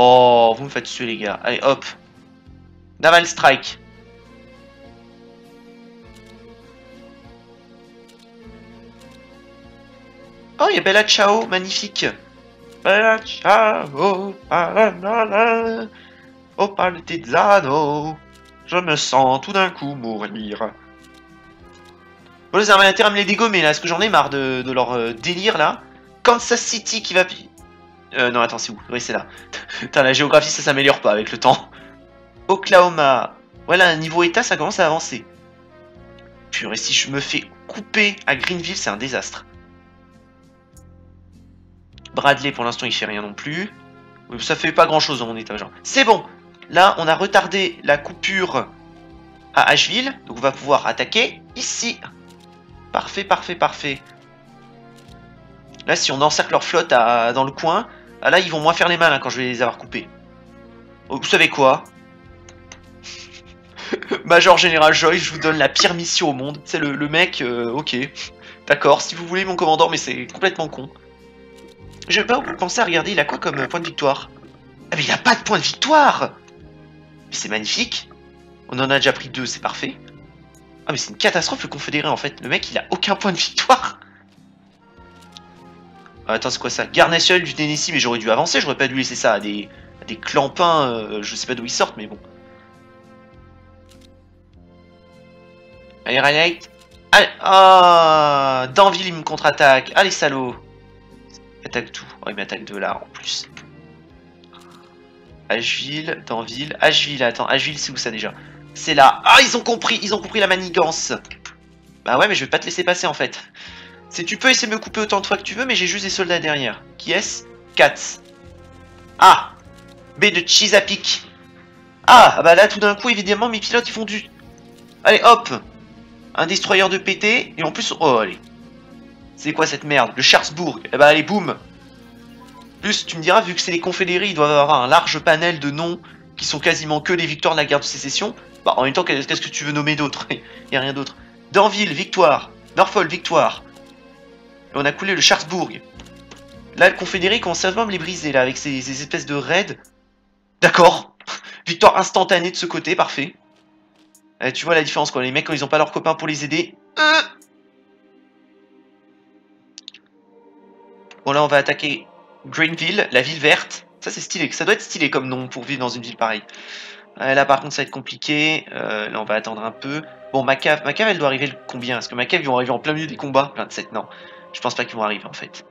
Oh, vous me faites tuer, les gars. Allez, hop. Naval Strike. Oh, il y a Bella Ciao, magnifique. Bella Ciao, paranana, oh Paltezzano, je me sens tout d'un coup mourir. Bon, les armées à me les dégommer là, parce que j'en ai marre de, de leur euh, délire là? Kansas City qui va... Euh, non, attends, c'est où? Oui, c'est là. Putain, la géographie, ça s'améliore pas avec le temps. Oklahoma. Voilà, niveau état, ça commence à avancer. Purée, si je me fais couper à Greenville, c'est un désastre. Bradley, pour l'instant, il fait rien non plus. Ça fait pas grand-chose dans mon état, genre. C'est bon Là, on a retardé la coupure à Asheville. Donc, on va pouvoir attaquer ici. Parfait, parfait, parfait. Là, si on encercle leur flotte dans le coin, ah, là, ils vont moins faire les malins quand je vais les avoir coupés. Oh, vous savez quoi? Major Général Joyce, je vous donne la pire mission au monde. C'est le, le mec, euh, ok. D'accord, si vous voulez mon commandant, mais c'est complètement con. Je vais pas penser à regarder, il a quoi comme point de victoire? Ah mais il a pas de point de victoire Mais c'est magnifique On en a déjà pris deux, c'est parfait. Ah mais c'est une catastrophe le confédéré en fait. Le mec il a aucun point de victoire Attends c'est quoi ça Garde nationale du Tennessee mais j'aurais dû avancer, j'aurais pas dû laisser ça à des, à des clampins, euh, je sais pas d'où ils sortent mais bon. Allez Raleigh Allez Ah Danville il me contre-attaque Allez salaud Attaque tout. Oh, il m'attaque de là en plus. Asheville, Danville. Asheville, attends, Asheville, c'est où ça déjà? C'est là. Ah, ils ont compris, ils ont compris la manigance. Bah ouais, mais je vais pas te laisser passer en fait. C'est tu peux essayer de me couper autant de fois que tu veux, mais j'ai juste des soldats derrière. Qui est-ce? Katz. Ah B de Chesapeake. Ah, ah bah là, tout d'un coup, évidemment, mes pilotes, ils font du... Allez, hop Un destroyer de PT, et en plus... Oh, allez. C'est quoi cette merde? Le Scharzbourg. Eh bah allez, boum Plus, tu me diras, vu que c'est les confédérés, ils doivent avoir un large panel de noms qui sont quasiment que les victoires de la guerre de sécession. Bah en même temps, qu'est-ce que tu veux nommer d'autre? A rien d'autre. Danville, victoire. Norfolk, victoire. On a coulé le Scharzbourg. Là, le confédéré commence à me les briser, là, avec ces, ces espèces de raids. D'accord. Victoire instantanée de ce côté, parfait. Eh, tu vois la différence, quoi. Les mecs, quand ils ont pas leurs copains pour les aider... Euh Bon là on va attaquer Greenville, la ville verte. Ça c'est stylé, ça doit être stylé comme nom pour vivre dans une ville pareille. Euh, là par contre ça va être compliqué, euh, là on va attendre un peu. Bon ma cave, ma cave elle doit arriver le combien? Parce que ma cave ils vont arriver en plein milieu des combats. 27, non. Je pense pas qu'ils vont arriver en fait.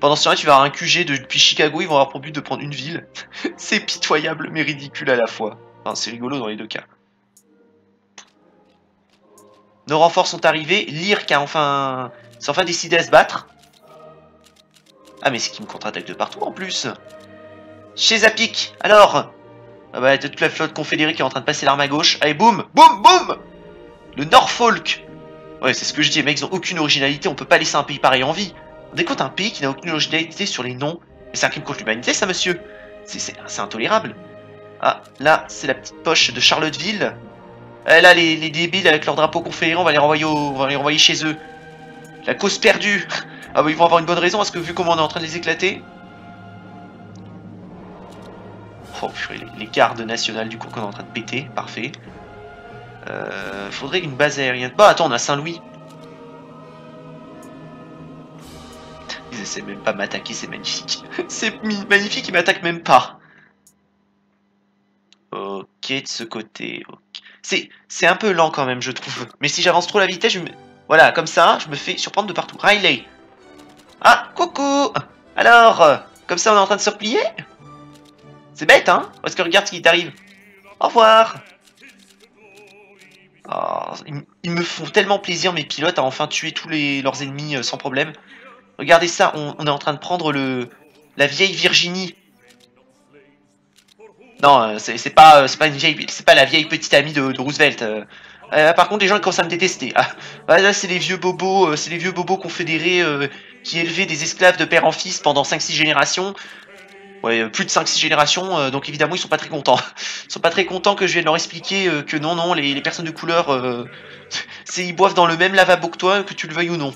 Pendant ce temps-là tu vas avoir un QG de- depuis Chicago, ils vont avoir pour but de prendre une ville. c'est pitoyable mais ridicule à la fois. Enfin c'est rigolo dans les deux cas. Nos renforts sont arrivés, qui a enfin... s'est décidé à se battre. Ah mais c'est qui me contre-attaque de partout en plus Chez Zapik, alors Ah bah toute la flotte confédérée qui est en train de passer l'arme à gauche. Allez boum Boum Boum Le Norfolk Ouais c'est ce que je dis, les mecs ils ont aucune originalité, on peut pas laisser un pays pareil en vie. On décompte un pays qui n'a aucune originalité sur les noms. Mais c'est un crime contre l'humanité ça monsieur C'est- intolérable. Ah là c'est la petite poche de Charlottesville. Eh, là les, les débiles avec leur drapeau confédéré on va les renvoyer, va les renvoyer chez eux. La cause perdue Ah bah ils vont avoir une bonne raison parce que vu comment on est en train de les éclater. Oh purée, les gardes nationales du coup qu'on est en train de péter, parfait. Euh, faudrait une base aérienne. Bah attends, on a Saint-Louis. Ils essaient même pas m'attaquer, c'est magnifique. c'est magnifique, ils m'attaquent même pas. Ok, de ce côté. C'est un peu lent quand même, je trouve. Mais si j'avance trop la vitesse, je me... Voilà, comme ça, je me fais surprendre de partout. Riley Ah, coucou Alors, comme ça, on est en train de se replier? C'est bête, hein? Parce que regarde ce qui t'arrive. Au revoir Oh, ils, me font tellement plaisir, mes pilotes, à enfin tuer tous les, leurs ennemis euh, sans problème. Regardez ça, on, est en train de prendre la vieille Virginie. Non, euh, c'est pas, euh, pas la vieille petite amie de, Roosevelt. par contre, les gens ils commencent à me détester. Ah, ah, là, c'est les vieux bobos, c'est les vieux bobos confédérés qui élevaient des esclaves de père en fils pendant 5-6 générations. Ouais, euh, plus de 5-6 générations, euh, donc évidemment, ils sont pas très contents. Ils sont pas très contents que je vienne leur expliquer euh, que non, non, les, personnes de couleur, c'est ils boivent dans le même lavabo que toi, que tu le veuilles ou non.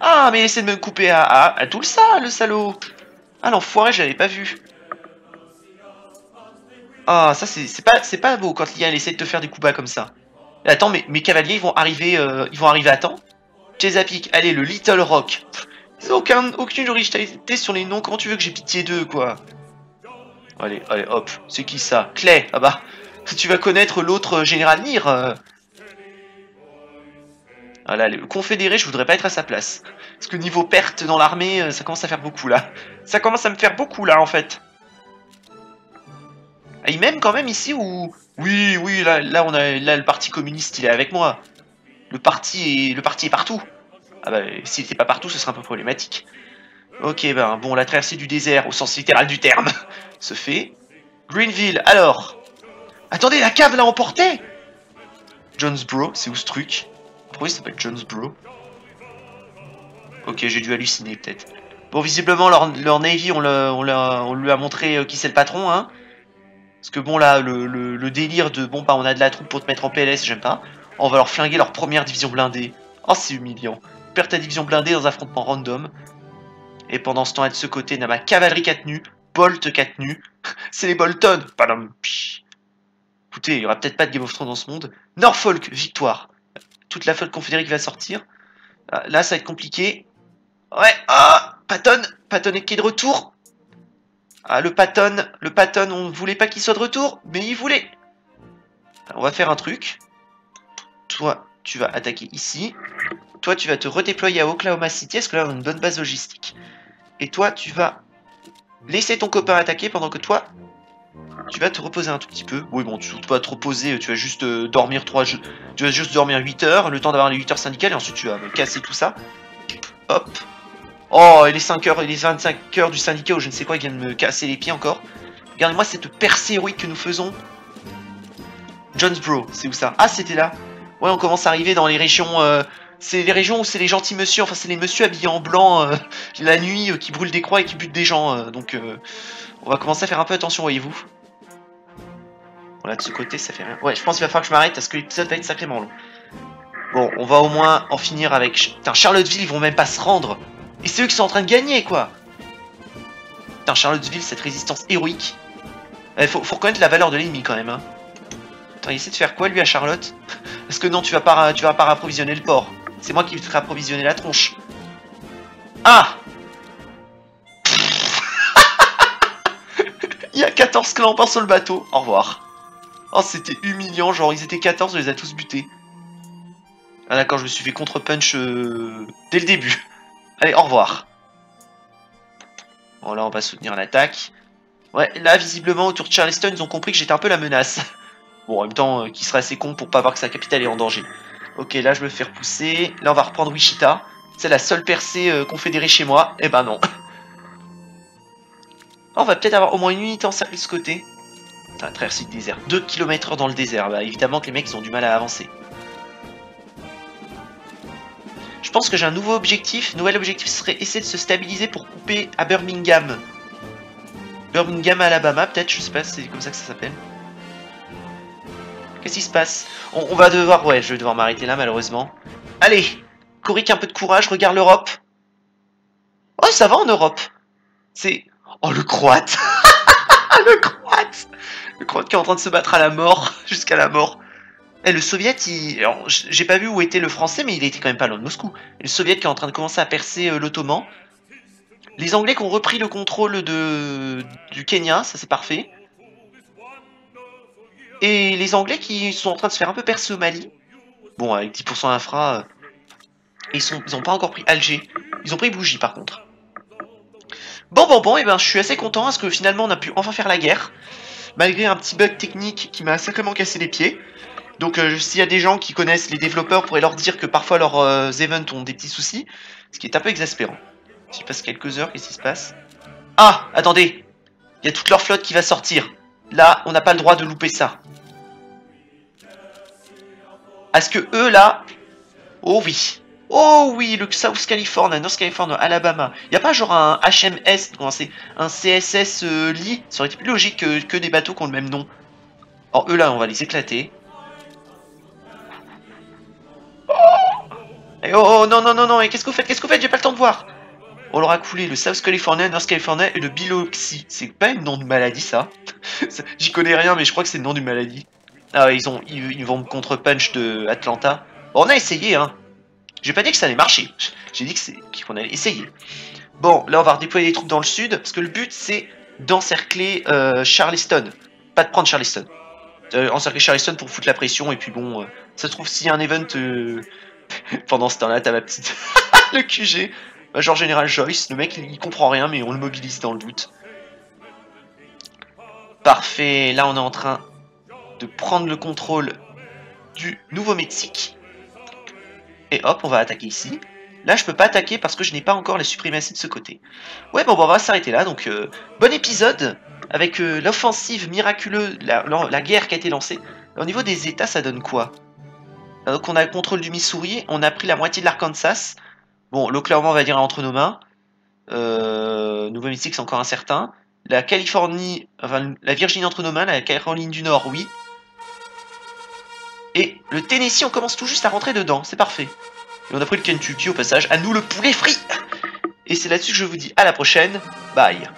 Ah, mais essaie de me couper à, à, tout le ça, le salaud Ah, l'enfoiré, je l'avais pas vu. Ah, ça, c'est pas, c'est pas beau quand Liane essaie de te faire des coups bas comme ça. Attends, mais mes cavaliers, ils vont arriver, ils vont arriver à temps? Chesapeake, allez, le Little Rock. Aucun, aucune originalité sur les noms, comment tu veux que j'ai pitié d'eux, quoi? Allez, allez, hop, c'est qui ça? Clay, ah bah, tu vas connaître l'autre euh, général Lear. euh. Voilà, le confédéré, je voudrais pas être à sa place. Parce que niveau perte dans l'armée, euh, ça commence à faire beaucoup, là. Ça commence à me faire beaucoup, là, en fait. Ah, il m'aime quand même ici ou? Oui, oui, là, là, on a, là, le parti communiste, il est avec moi. Le parti le parti est partout. Ah bah, s'il était pas partout, ce serait un peu problématique. Ok, ben, bon, la traversée du désert, au sens littéral du terme, se fait. Greenville, alors Attendez, la cave l'a emporté Jonesboro, c'est où ce truc? Pourquoi il s'appelle Jonesboro? Ok, j'ai dû halluciner, peut-être. Bon, visiblement, leur, Navy, on, lui a montré euh, qui c'est le patron, hein. Parce que bon, là, le, le- le délire de, bon, bah, on a de la troupe pour te mettre en PLS, j'aime pas. On va leur flinguer leur première division blindée. Oh, c'est humiliant. Perdre ta division blindée dans un affrontement random. Et pendant ce temps, de ce côté, on a ma cavalerie qui a tenu, Bolt qui a tenu. c'est les Bolton psh. Écoutez, il y aura peut-être pas de Game of Thrones dans ce monde. Norfolk, victoire. Toute la flotte confédérée qui va sortir. Ah, Là, ça va être compliqué. Ouais, ah Patton Patton est qui est de retour? Ah, le Patton, le Patton, on voulait pas qu'il soit de retour, mais il voulait On va faire un truc. Toi, tu vas attaquer ici. Toi, tu vas te redéployer à Oklahoma City, parce que là, on a une bonne base logistique? Et toi, tu vas laisser ton copain attaquer pendant que toi, tu vas te reposer un tout petit peu. Oui, bon, tu vas te reposer, tu vas juste euh, dormir 3 jeux. Tu vas juste dormir 8 heures, le temps d'avoir les 8 heures syndicales, et ensuite tu vas casser tout ça. Hop. Oh, et les 5 heures, et les 25 heures du syndicat, ou je ne sais quoi, ils viennent me casser les pieds encore. Regardez-moi cette percée héroïque que nous faisons. Jonesboro, c'est où ça? Ah, c'était là. Ouais, on commence à arriver dans les régions. euh, c'est les régions où c'est les gentils monsieur, enfin c'est les monsieur habillés en blanc euh, la nuit euh, qui brûlent des croix et qui butent des gens. euh, donc on va commencer à faire un peu attention, voyez-vous. Voilà, de ce côté, ça fait rien. Ouais, je pense qu'il va falloir que je m'arrête parce que l'épisode va être sacrément long. Bon, on va au moins en finir avec. Putain, Charlottesville, ils vont même pas se rendre. Et c'est eux qui sont en train de gagner, quoi. Putain, Charlottesville, cette résistance héroïque. Il faut, faut reconnaître la valeur de l'ennemi quand même. Hein. Attends, il essaie de faire quoi lui à Charlotte Parce que non, tu vas pas, tu rapprovisionner le port. C'est moi qui vais te rapprovisionner la tronche. Ah Il y a 14 clans par sur le bateau. Au revoir. Oh, c'était humiliant. Genre, ils étaient 14, on les a tous butés. Ah d'accord, je me suis fait contre-punch euh, dès le début. Allez, au revoir. Bon, là, on va soutenir l'attaque. Ouais, là, visiblement, autour de Charleston, ils ont compris que j'étais un peu la menace. Bon, en même temps, euh, qui serait assez con pour pas voir que sa capitale est en danger. Ok, là, je me fais repousser. Là, on va reprendre Wichita. C'est la seule percée euh, confédérée chez moi. Eh ben non. On va peut-être avoir au moins une unité en cercle de ce côté. Putain, traverser le désert. 2 km dans le désert. Bah, évidemment que les mecs, ils ont du mal à avancer. Je pense que j'ai un nouveau objectif. Nouvel objectif serait essayer de se stabiliser pour couper à Birmingham. Birmingham, Alabama, peut-être, je sais pas, c'est comme ça que ça s'appelle. Qu'est-ce qui se passe on, va devoir... Ouais, je vais devoir m'arrêter là, malheureusement. Allez Coric, un peu de courage, regarde l'Europe. Oh, ça va en Europe. C'est... Oh, le Croate Le Croate Le Croate qui est en train de se battre à la mort, jusqu'à la mort. Et le Soviet, il... J'ai pas vu où était le Français, mais il était quand même pas loin de Moscou. Le Soviet qui est en train de commencer à percer euh, l'Ottoman. Les Anglais qui ont repris le contrôle de... du Kenya, ça c'est parfait. Et les Anglais qui sont en train de se faire un peu percer au Mali. Bon, avec 10% infra, euh, ils, sont, ils ont pas encore pris Alger. Ils ont pris Bougie par contre. Bon, bon, bon, et ben je suis assez content parce que finalement on a pu enfin faire la guerre. Malgré un petit bug technique qui m'a sacrément cassé les pieds. Donc euh, s'il y a des gens qui connaissent les développeurs, pourraient leur dire que parfois leurs euh, events ont des petits soucis. Ce qui est un peu exaspérant. J'y passe quelques heures, qu'est-ce qui se passe? Ah Attendez Il y a toute leur flotte qui va sortir. Là, on n'a pas le droit de louper ça. Est-ce que eux, là... Oh oui Oh oui, le South California, North California, Alabama. Il a pas genre un HMS, un CSS euh, Lee Ça aurait été plus logique que, des bateaux qui ont le même nom. Alors eux là, on va les éclater. Oh, et oh, oh non, non, non, non, et qu'est-ce que vous faites? Qu'est-ce que vous faites? J'ai pas le temps de voir. On leur a coulé le South California, North California et le Biloxi. C'est pas le nom de maladie ça. J'y connais rien, mais je crois que c'est le nom d'une maladie. Ah, ils, ont, ils, vont contre Punch de Atlanta. on a essayé, hein. J'ai pas dit que ça allait marcher. J'ai dit qu'on allait essayer. Bon, là, on va redéployer des troupes dans le sud, parce que le but, c'est d'encercler euh, Charleston. Pas de prendre Charleston. Euh, encercler Charleston pour foutre la pression, et puis bon, euh, ça se trouve, s'il y a un event pendant ce temps-là, t'as ma petite... le QG. Major Général Joyce, le mec, il comprend rien, mais on le mobilise dans le doute. Parfait, là, on est en train de prendre le contrôle du Nouveau-Mexique. Et hop, on va attaquer ici. Là, je peux pas attaquer parce que je n'ai pas encore les suprématies de ce côté. Ouais, bon, on va s'arrêter là. Donc, euh, bon épisode avec euh, l'offensive miraculeuse, la, guerre qui a été lancée. Au niveau des États, ça donne quoi? Donc, on a le contrôle du Missouri, on a pris la moitié de l'Arkansas. Bon, l'Oklahoma, on va dire, entre nos mains. Euh, Nouveau-Mexique, c'est encore incertain. La Californie, enfin, la Virginie entre nos mains, la Caroline du Nord, oui. Et le Tennessee, on commence tout juste à rentrer dedans, c'est parfait. Et on a pris le Kentucky au passage, à nous le poulet frit Et c'est là-dessus que je vous dis à la prochaine, bye